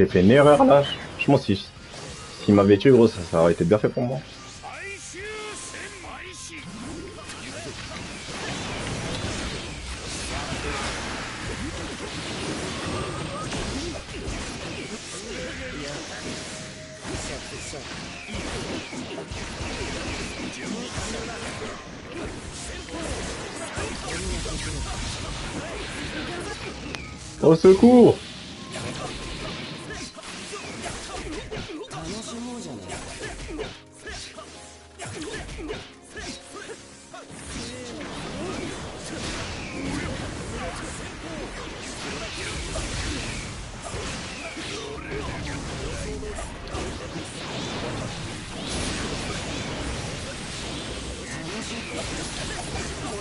J'ai fait une erreur là. Je m'en si s'il m'avait tué, gros, ça, ça aurait été bien fait pour moi. 最終こ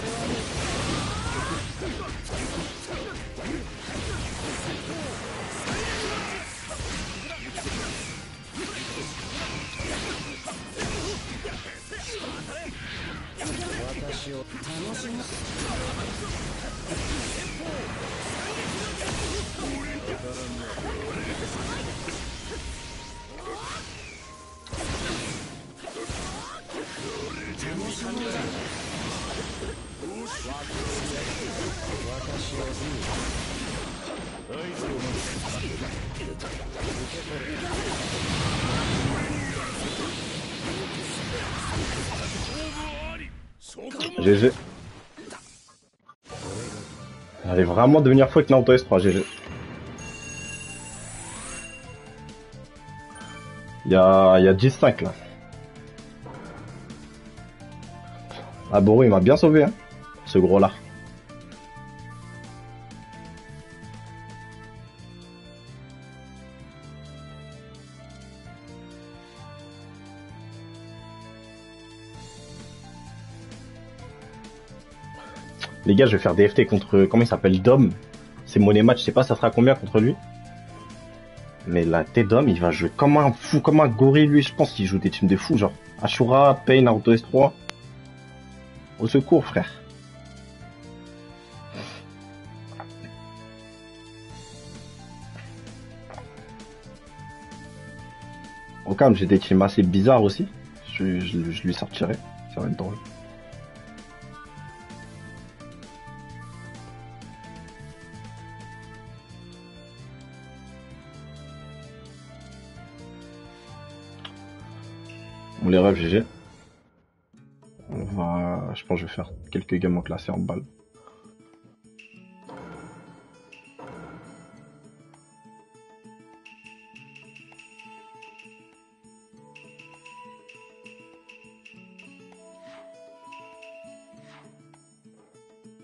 れはも Vraiment devenir fou avec Naruto S3, GG. Il y a, y a 10-5 là. Ah Boru il m'a bien sauvé hein, ce gros là. Les gars, je vais faire des FT contre, comment il s'appelle, Dom. C'est money match, je sais pas ça sera combien contre lui. Mais la T-Dom, il va jouer comme un fou, comme un gorille, lui. Je pense qu'il joue des teams de fous, genre Ashura, Pain, Naruto S3. Au secours, frère. Au calme, j'ai des teams assez bizarres aussi. Je- je lui sortirai. Ça va être drôle. Bon, les rêves, GG. On va... Je pense que je vais faire quelques games en classé en balle.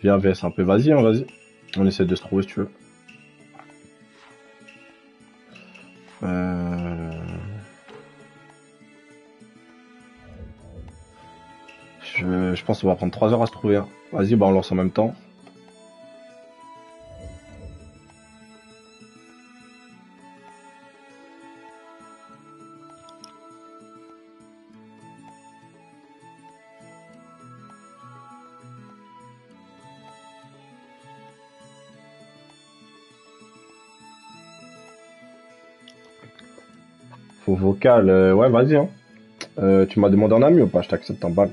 Viens, VS un peu. Vas-y, hein, vas-y. On essaie de se trouver si tu veux. Je, pense qu'on va prendre 3 heures à se trouver. hein. Vas-y, bah on lance en même temps. Faut vocal, euh, ouais, vas-y. Hein. Euh, tu m'as demandé en ami ou pas? Je t'accepte en balle.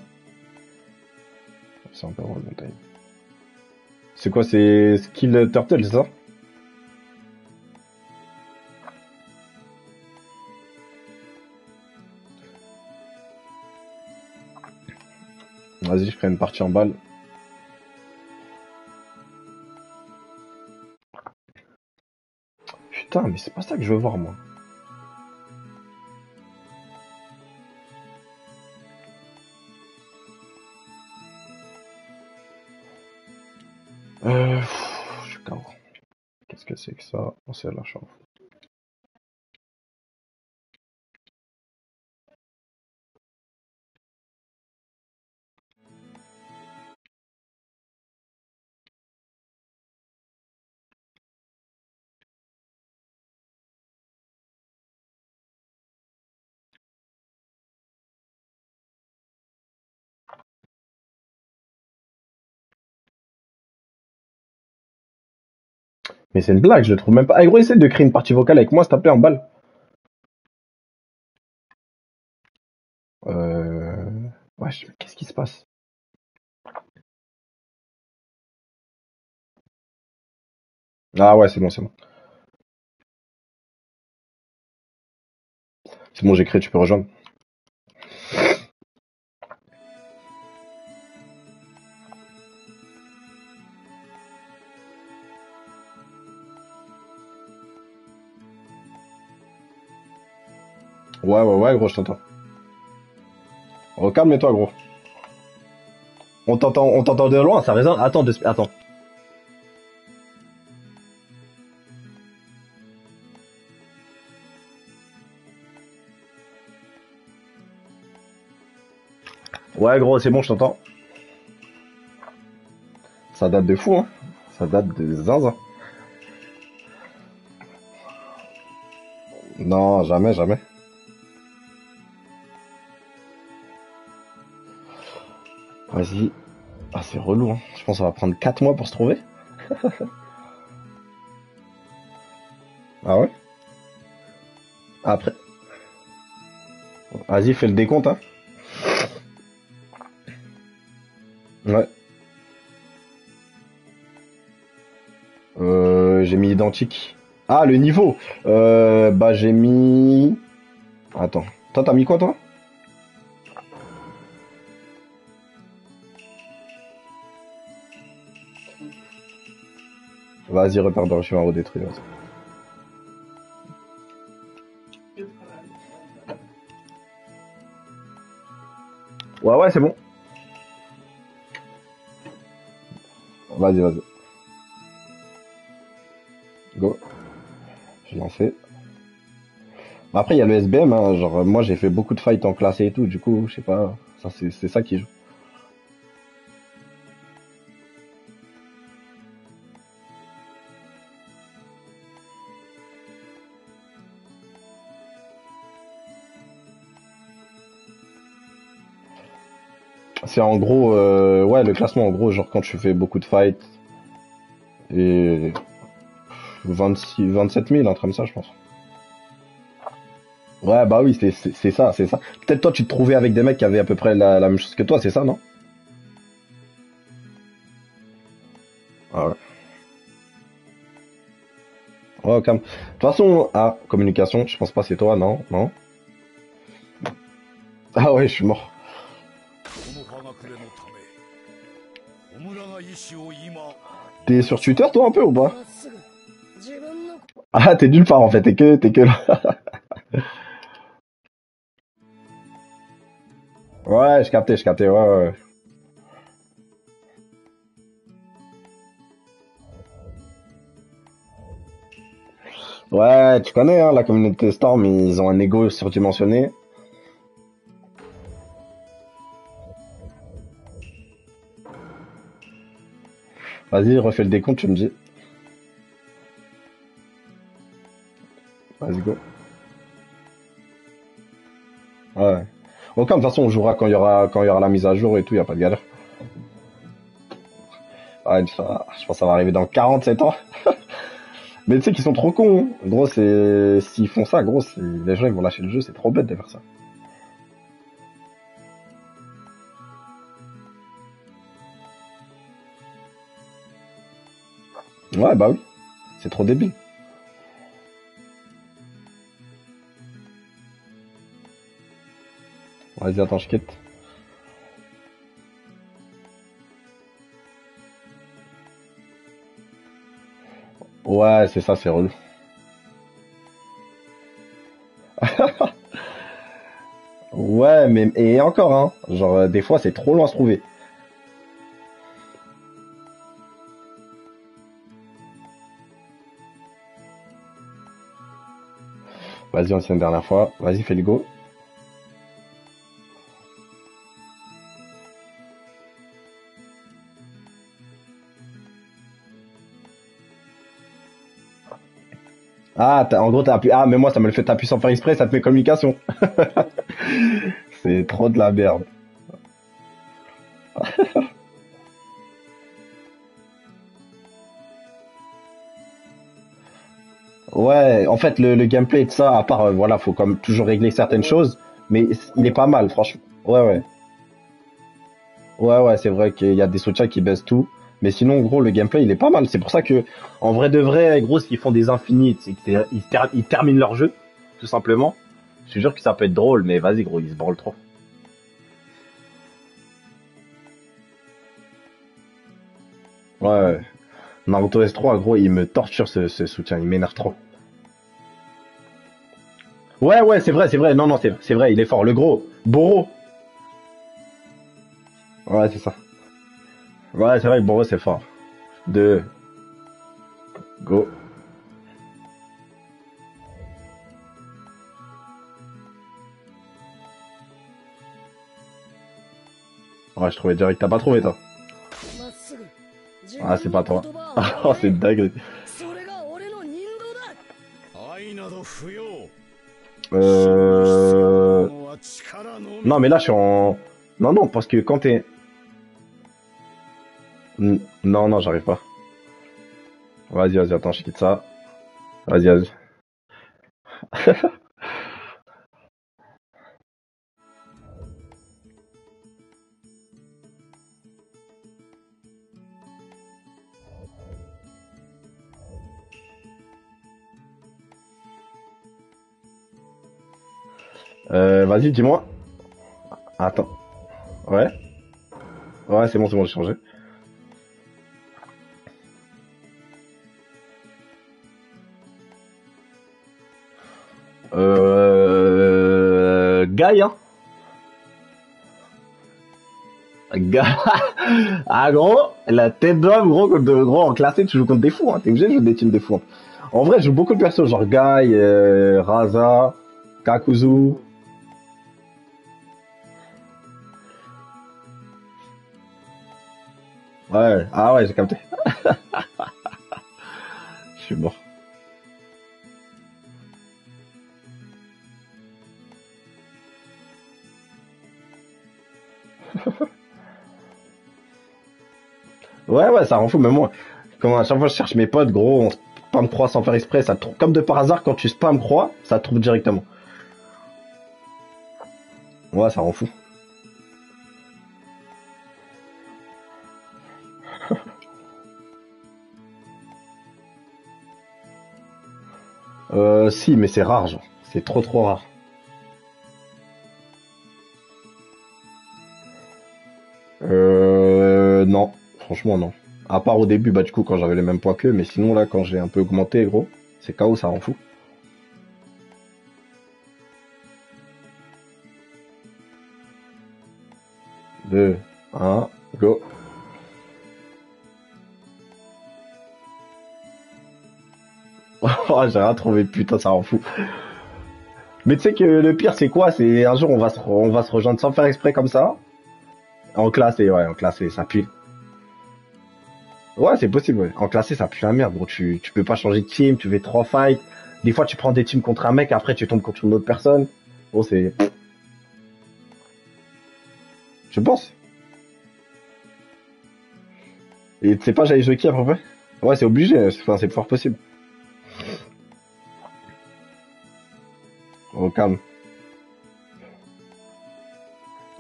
C'est. C'est quoi, c'est Skill Turtle, ça? Vas-y, je ferai une partie en balle. Putain, mais c'est pas ça que je veux voir, moi. Que c'est que ça On sait la. Mais c'est une blague, je le trouve même pas. Ah, gros, essaie de créer une partie vocale avec moi, s'il te plaît, en balle. Euh... Wesh, mais qu'est-ce qui se passe? Ah ouais, c'est bon, c'est bon. C'est bon, j'ai créé, tu peux rejoindre. Ouais, ouais, ouais, gros, je t'entends. Recalme-toi, gros. On t'entend, on t'entend de loin, ça résonne. Attends, attends. Ouais, gros, c'est bon, je t'entends. Ça date de fou, hein. Ça date de zinzin. Non, jamais, jamais. Vas-y. Ah, c'est relou, hein. Je pense qu'on va prendre 4 mois pour se trouver. Ah ouais? Après. Vas-y, fais le décompte, hein. Ouais. Euh, j'ai mis identique. Ah, le niveau. Euh, bah, j'ai mis... Attends. Toi, t'as mis quoi, toi? Vas-y, repars dans le chemin redétruit. Ouais, ouais, c'est bon. Vas-y, vas-y. Go. J'ai lancé. Après, il y a le SBM, hein, genre, moi, j'ai fait beaucoup de fights en classé et tout, du coup, je sais pas, ça, c'est ça qui joue. En gros, euh, ouais, le classement, en gros, genre, quand tu fais beaucoup de fights, et 26, 27 000, un truc comme ça, je pense. Ouais, bah oui, c'est ça, c'est ça. Peut-être toi, tu te trouvais avec des mecs qui avaient à peu près la, même chose que toi, c'est ça, non? Ah ouais. Ouais. De toute façon, ah, communication, je pense pas c'est toi, non, non? Ah ouais, je suis mort. T'es sur Twitter, toi, un peu, ou pas Ah, t'es nulle part, en fait. T'es que, t'es que là. ouais, je captais, je captais, ouais, ouais. Ouais, tu connais, hein, la communauté Storm, ils ont un ego surdimensionné. Vas-y, refais le décompte, tu me dis. Vas-y, go. Ouais. Aucun, de toute façon, on jouera quand il y aura, quand il y aura la mise à jour et tout, il a pas de galère. Ouais, ça- je pense que ça va arriver dans 47 ans. Mais tu sais qu'ils sont trop cons. hein. Gros, c'est, s'ils font ça, gros, les gens ils vont lâcher le jeu, c'est trop bête de faire ça. Ouais, bah oui. C'est trop débile. Vas-y, attends, je quitte. Ouais, c'est ça, c'est relou. Ouais, mais et encore, hein. Genre, euh, des fois, c'est trop loin à se trouver. Vas-y, on essaie une dernière fois. Vas-y, fais le go. Ah, en gros, t'as appuyé. Ah, mais moi, ça me le fait t'appuyer sans faire exprès, ça te met communication. C'est trop de la merde. Ouais, en fait, le, le gameplay de ça, à part, euh, voilà, faut comme toujours régler certaines choses, mais il est pas mal, franchement. Ouais, ouais. Ouais, ouais, c'est vrai qu'il y a des soutiens qui baissent tout. Mais sinon, gros, le gameplay, il est pas mal. C'est pour ça que, en vrai de vrai, gros, s'ils font des infinis, c'est qu'ils ils ter- ils terminent leur jeu, tout simplement. Je suis sûr que ça peut être drôle, mais vas-y, gros, ils se branlent trop. Ouais, ouais. Naruto S3, gros, il me torture ce, ce soutien, il m'énerve trop. Ouais, ouais, c'est vrai, c'est vrai. Non, non, c'est vrai, il est fort. Le gros, Boro. Ouais, c'est ça. Ouais, c'est vrai que Boro, c'est fort. Deux. Go. Ouais, je trouvais direct. T'as pas trouvé, toi? Ah, c'est pas toi. oh, c'est dingue. Euh... Non, mais là, je suis en... Non, non, parce que quand t'es... Non, non, j'arrive pas. Vas-y, vas-y, attends, je quitte ça. Vas-y, vas-y. Euh, vas-y, dis-moi. Attends. Ouais. Ouais, c'est bon, c'est bon, j'ai changé. Euh... Guy, hein Guy. Ah, gros, la tête d'homme, gros, de, gros, en classé, tu joues contre des fous, hein. T'es obligé de jouer des teams des fous. hein. En vrai, je joue beaucoup de persos, genre Guy, euh, Raza, Kakuzu. Ouais, ah ouais, j'ai capté. Je suis mort. Ouais, ouais, ça rend fou, mais moi, quand à chaque fois je cherche mes potes, gros, on spam croix sans faire exprès, ça trouve, comme de par hasard, quand tu spam croix, ça trouve directement. Ouais, ça rend fou. si, mais c'est rare, genre. C'est trop trop rare. Euh, non, franchement non. À part au début, bah du coup quand j'avais les mêmes poids que, mais sinon là quand j'ai un peu augmenté, gros, c'est KO, ça rend fou. Oh, j'ai rien trouvé, putain, ça rend fou. Mais tu sais que le pire, c'est quoi? C'est un jour, on va, se, on va se rejoindre sans faire exprès comme ça. En classé, ouais, en classé, ça pue. Ouais, c'est possible. En classé, ça pue la merde, gros. Tu, tu peux pas changer de team, tu fais trois fights. Des fois, tu prends des teams contre un mec, après, tu tombes contre une autre personne. Bon, c'est... Je pense. Et tu sais pas, j'allais jouer qui à peu près Ouais, c'est obligé, enfin, c'est fort possible.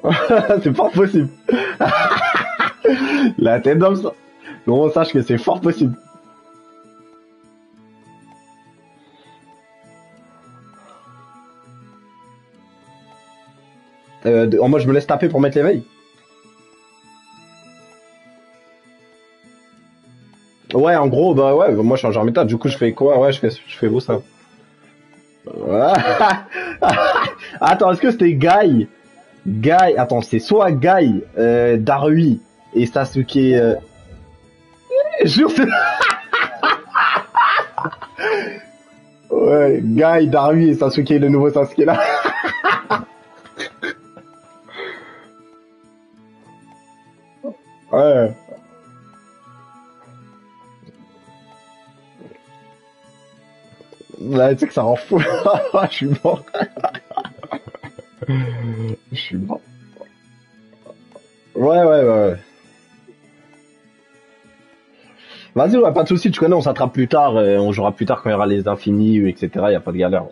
C'est fort possible. La tête d'homme, ça. on sache que c'est fort possible. Euh, moi, je me laisse taper pour mettre l'éveil. Ouais, en gros, bah ouais, moi je suis en méta, du coup je fais quoi? Ouais, je fais, je fais beau ça? Attends, est-ce que c'était Guy? Guy, attends, c'est soit Guy, euh, Darui et Sasuke. Euh... Jure, c'est. ouais, Guy, Darui et Sasuke, le nouveau Sasuke là. ouais. Là, tu sais que ça rend fou. Je suis mort. Je suis mort. Ouais, ouais, ouais. Vas-y, ouais, pas de soucis, tu connais, on s'attrape plus tard, euh, on jouera plus tard quand il y aura les infinis, etc. Y a pas de galère.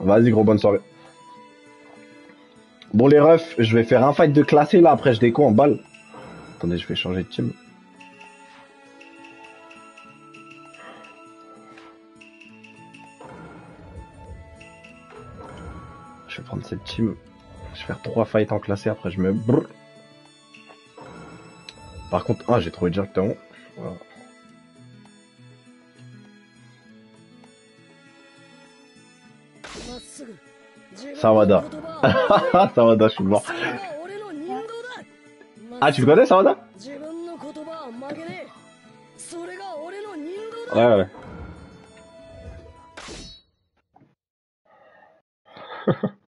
Vas-y, gros, bonne soirée. Bon, les refs, je vais faire un fight de classé là, après je déco en balle. Attendez, je vais changer de team. prendre cette team. Je vais faire trois fights en classé, après je me... Par contre, ah, j'ai trouvé directement. Voilà. Sawada. Sawada, je suis mort. Ah, tu le connais, Sawada? Ouais, ouais.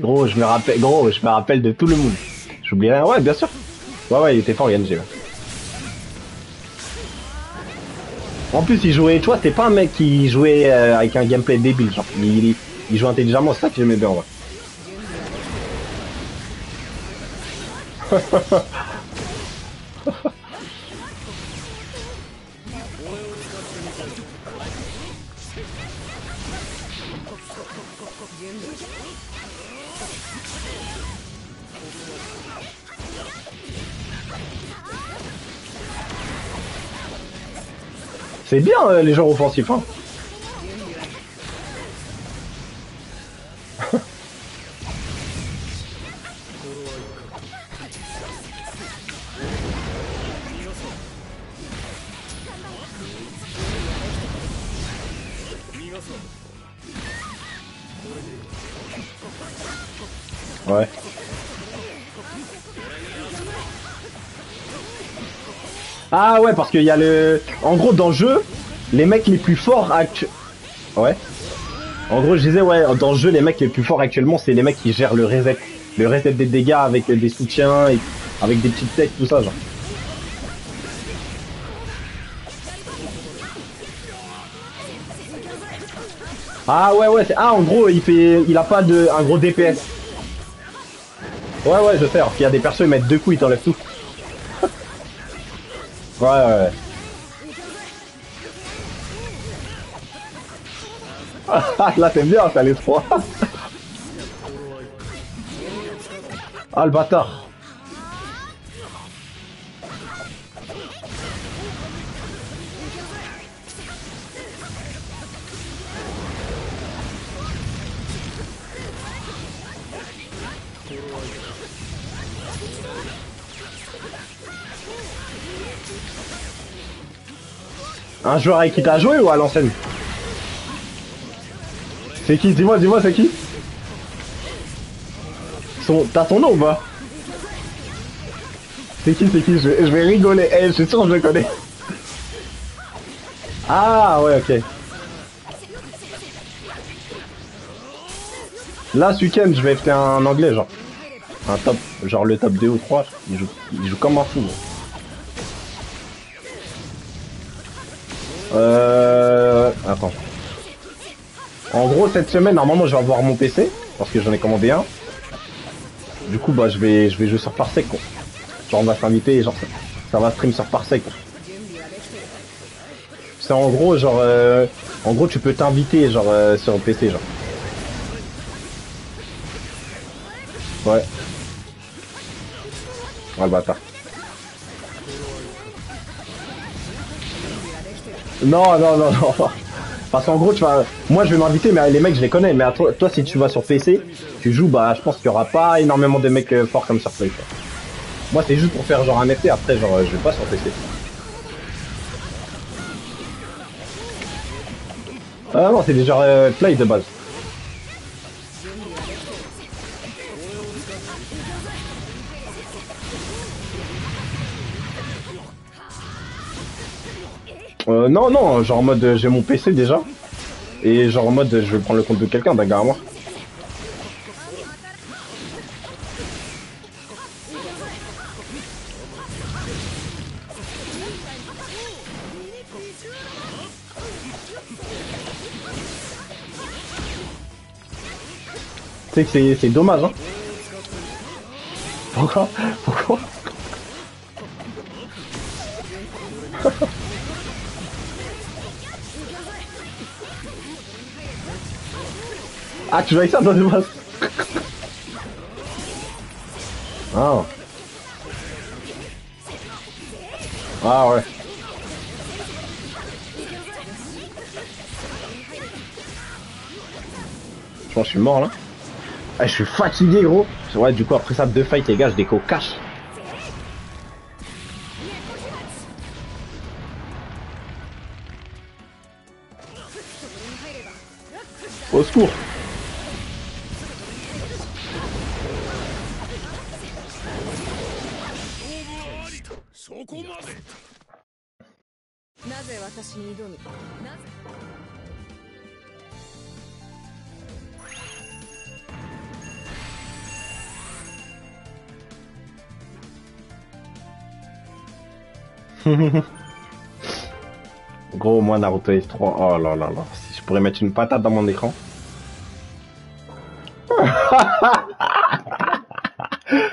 Gros, je me rappelle, gros, je me rappelle de tout le monde. J'oublie rien. Ouais, bien sûr. Ouais, ouais, il était fort, Yann G. En plus, il jouait, tu vois, c'était pas un mec qui jouait euh, avec un gameplay débile, genre. Il, il, il jouait intelligemment, c'est ça que j'aimais bien, ouais. C'est bien, euh, les joueurs offensifs, hein. Ouais, parce qu'il y a le... En gros, dans le jeu, les mecs les plus forts actu... Ouais. En gros, je disais, ouais, dans le jeu, les mecs les plus forts actuellement, c'est les mecs qui gèrent le reset. Le reset des dégâts avec des soutiens, et avec des petites techs, tout ça, genre. Ah ouais, ouais, c'est... Ah, en gros, il fait... Il a pas de... Un gros DPS. Ouais, ouais, je sais, alors qu'il y a des persos, ils mettent deux coups, ils t'enlèvent tout. Ouais, ouais. Ah, là, c'est bien, ça, les trois. Ah, le bâtard. Un joueur avec qui t'as joué ou à l'ancienne C'est qui Dis-moi, dis-moi, c'est qui son... T'as son nom ou pas C'est qui, c'est qui je vais, rigoler. Eh, je suis sûr que je le connais. Ah, ouais, ok. Là, ce week-end, je vais faire un anglais, genre. Un top, genre le top 2 ou 3. Il joue, comme un fou. Euh... Attends. En gros, cette semaine, normalement, je vais avoir mon PC. Parce que j'en ai commandé un. Du coup, bah, je vais, je vais jouer sur Parsec, quoi. Genre, on va s'inviter et genre, ça, va stream sur Parsec. C'est en gros, genre, euh, en gros, tu peux t'inviter, genre, euh, sur PC, genre. Ouais. Ouais, le bâtard. Non, non, non, non. Parce qu'en gros, tu vas, moi, je vais m'inviter, mais les mecs, je les connais. Mais à toi, si tu vas sur PC, tu joues, bah, je pense qu'il y aura pas énormément de mecs euh, forts comme sur Play. Moi, c'est juste pour faire genre un effet. Après, genre, euh, je vais pas sur PC. Ah non, c'est déjà euh, Play de base. Euh, non, non, genre en mode euh, j'ai mon PC déjà. Et genre en mode euh, je vais prendre le compte de quelqu'un, d'un gars à moi. Tu sais que c'est- c'est dommage, hein. Pourquoi? Pourquoi? Ah, tu joues avec ça, toi, de base Ah. Ah ouais. Je pense que je suis mort là. Ah, je suis fatigué gros. Ouais du coup après ça deux fights les gars je déco cash. Au secours moi Naruto S3. Oh là là là. Si je pourrais mettre une patate dans mon écran.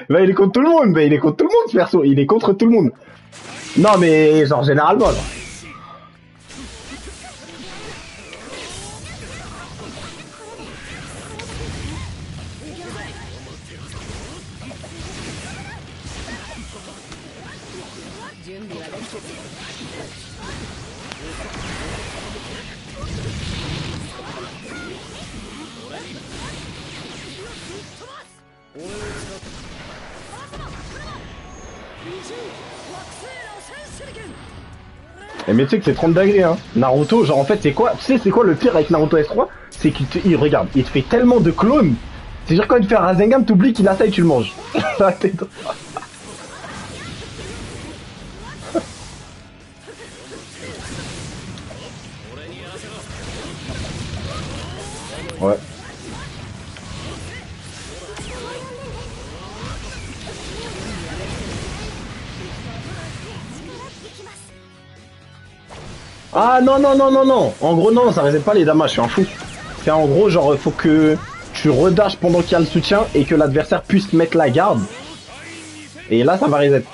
bah il est contre tout le monde, bah il est contre tout le monde ce perso, il est contre tout le monde. Non mais genre généralement genre. Mais tu sais que c'est 30 degrés hein. Naruto, genre en fait c'est quoi Tu sais c'est quoi le pire avec Naruto S3 C'est qu'il te... il, regarde, il te fait tellement de clones. C'est sûr quand il te fait un Rasengan, t'oublies qu'il a ça et tu le manges. Ah non non non non non En gros non ça reset pas les damages, je suis un fou. C'est en gros genre faut que tu redashes pendant qu'il y a le soutien et que l'adversaire puisse mettre la garde. Et là ça va reset.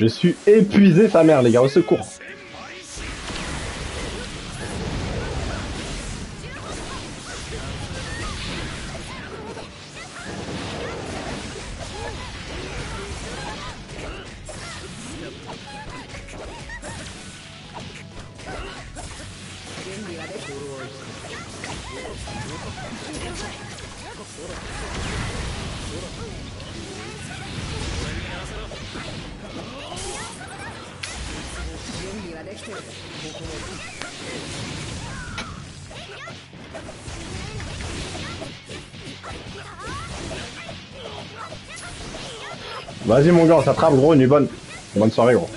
Je suis épuisé sa mère les gars, au secours. Vas-y mon gars, on s'attrape gros, une bonne. Bonne soirée gros.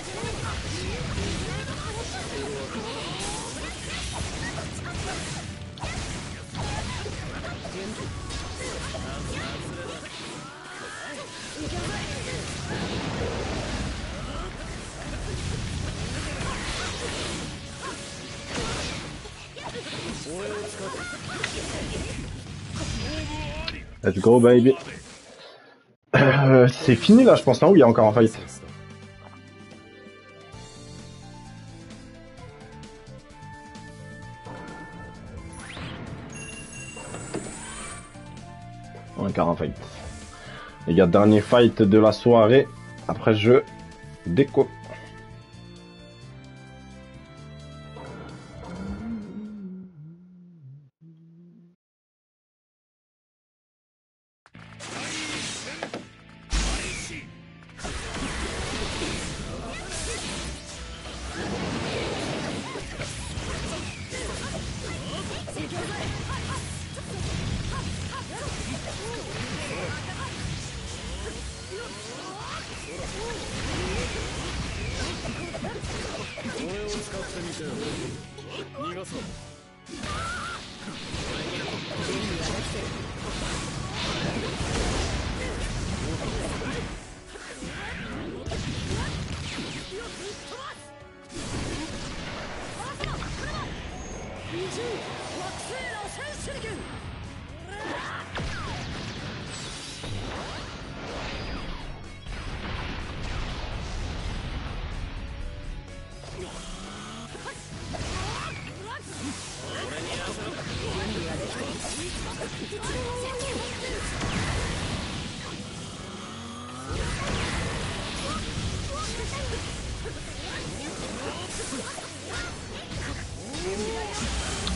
Let's go baby. C'est fini là je pense, non Ou il y a encore un fight Encore un fight. Les gars, dernier fight de la soirée. Après je déco.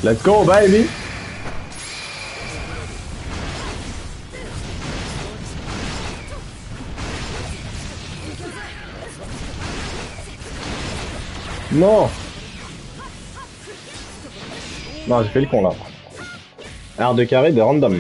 Let's go baby Non Non, j'ai fait le con là. R de carré de random.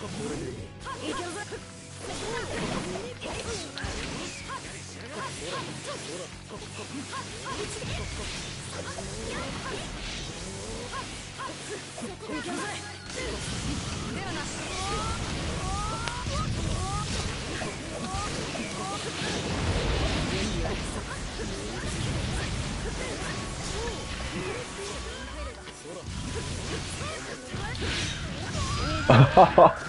ハハハ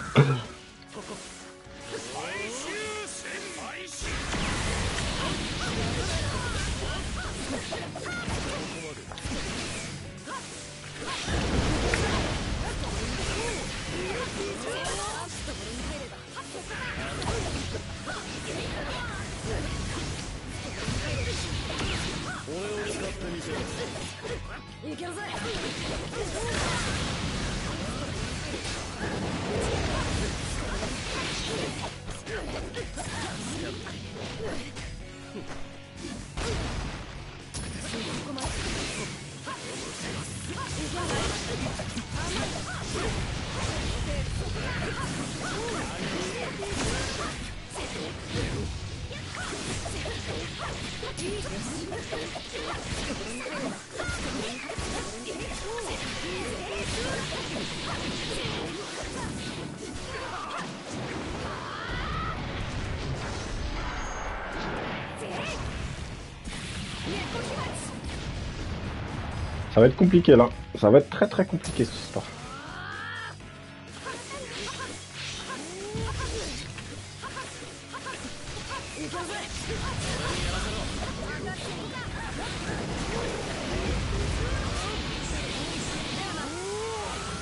va être compliqué là. Ça va être très très compliqué cette histoire.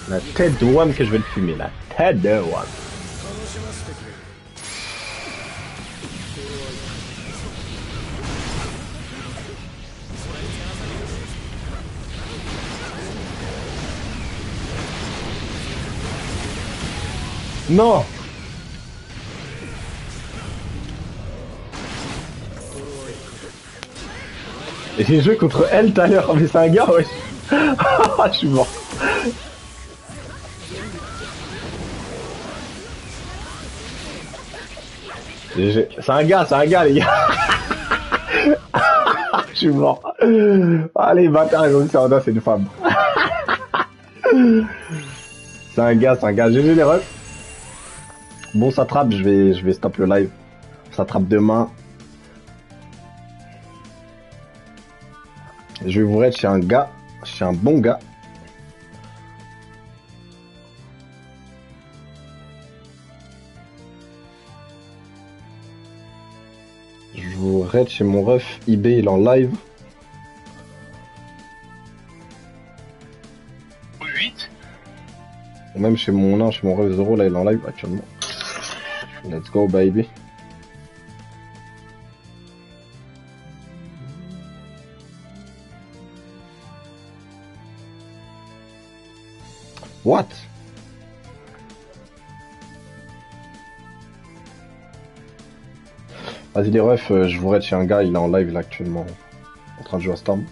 La tête de Wam que je vais le fumer, la tête de Wam. Non j'ai joué contre elle tout à l'heure, mais c'est un gars, ouais. Je suis mort. C'est un gars, c'est un gars, les gars. Je suis mort. Allez, bâtard, ils ont dit c'est une femme. C'est un gars, c'est un gars. GG les refs. Bon, ça trappe, je vais, je vais stop le live. Ça trappe demain. Je vais vous raid chez un gars, chez un bon gars. Je vous raid chez mon ref. eBay, il est en live. 8 Ou même chez mon, non, chez mon ref Zoro, là, il est en live actuellement. Let's go, baby. What? Vas-y les refs, euh, je vous raid chez un gars, il est en live là actuellement, en train de jouer à Storm.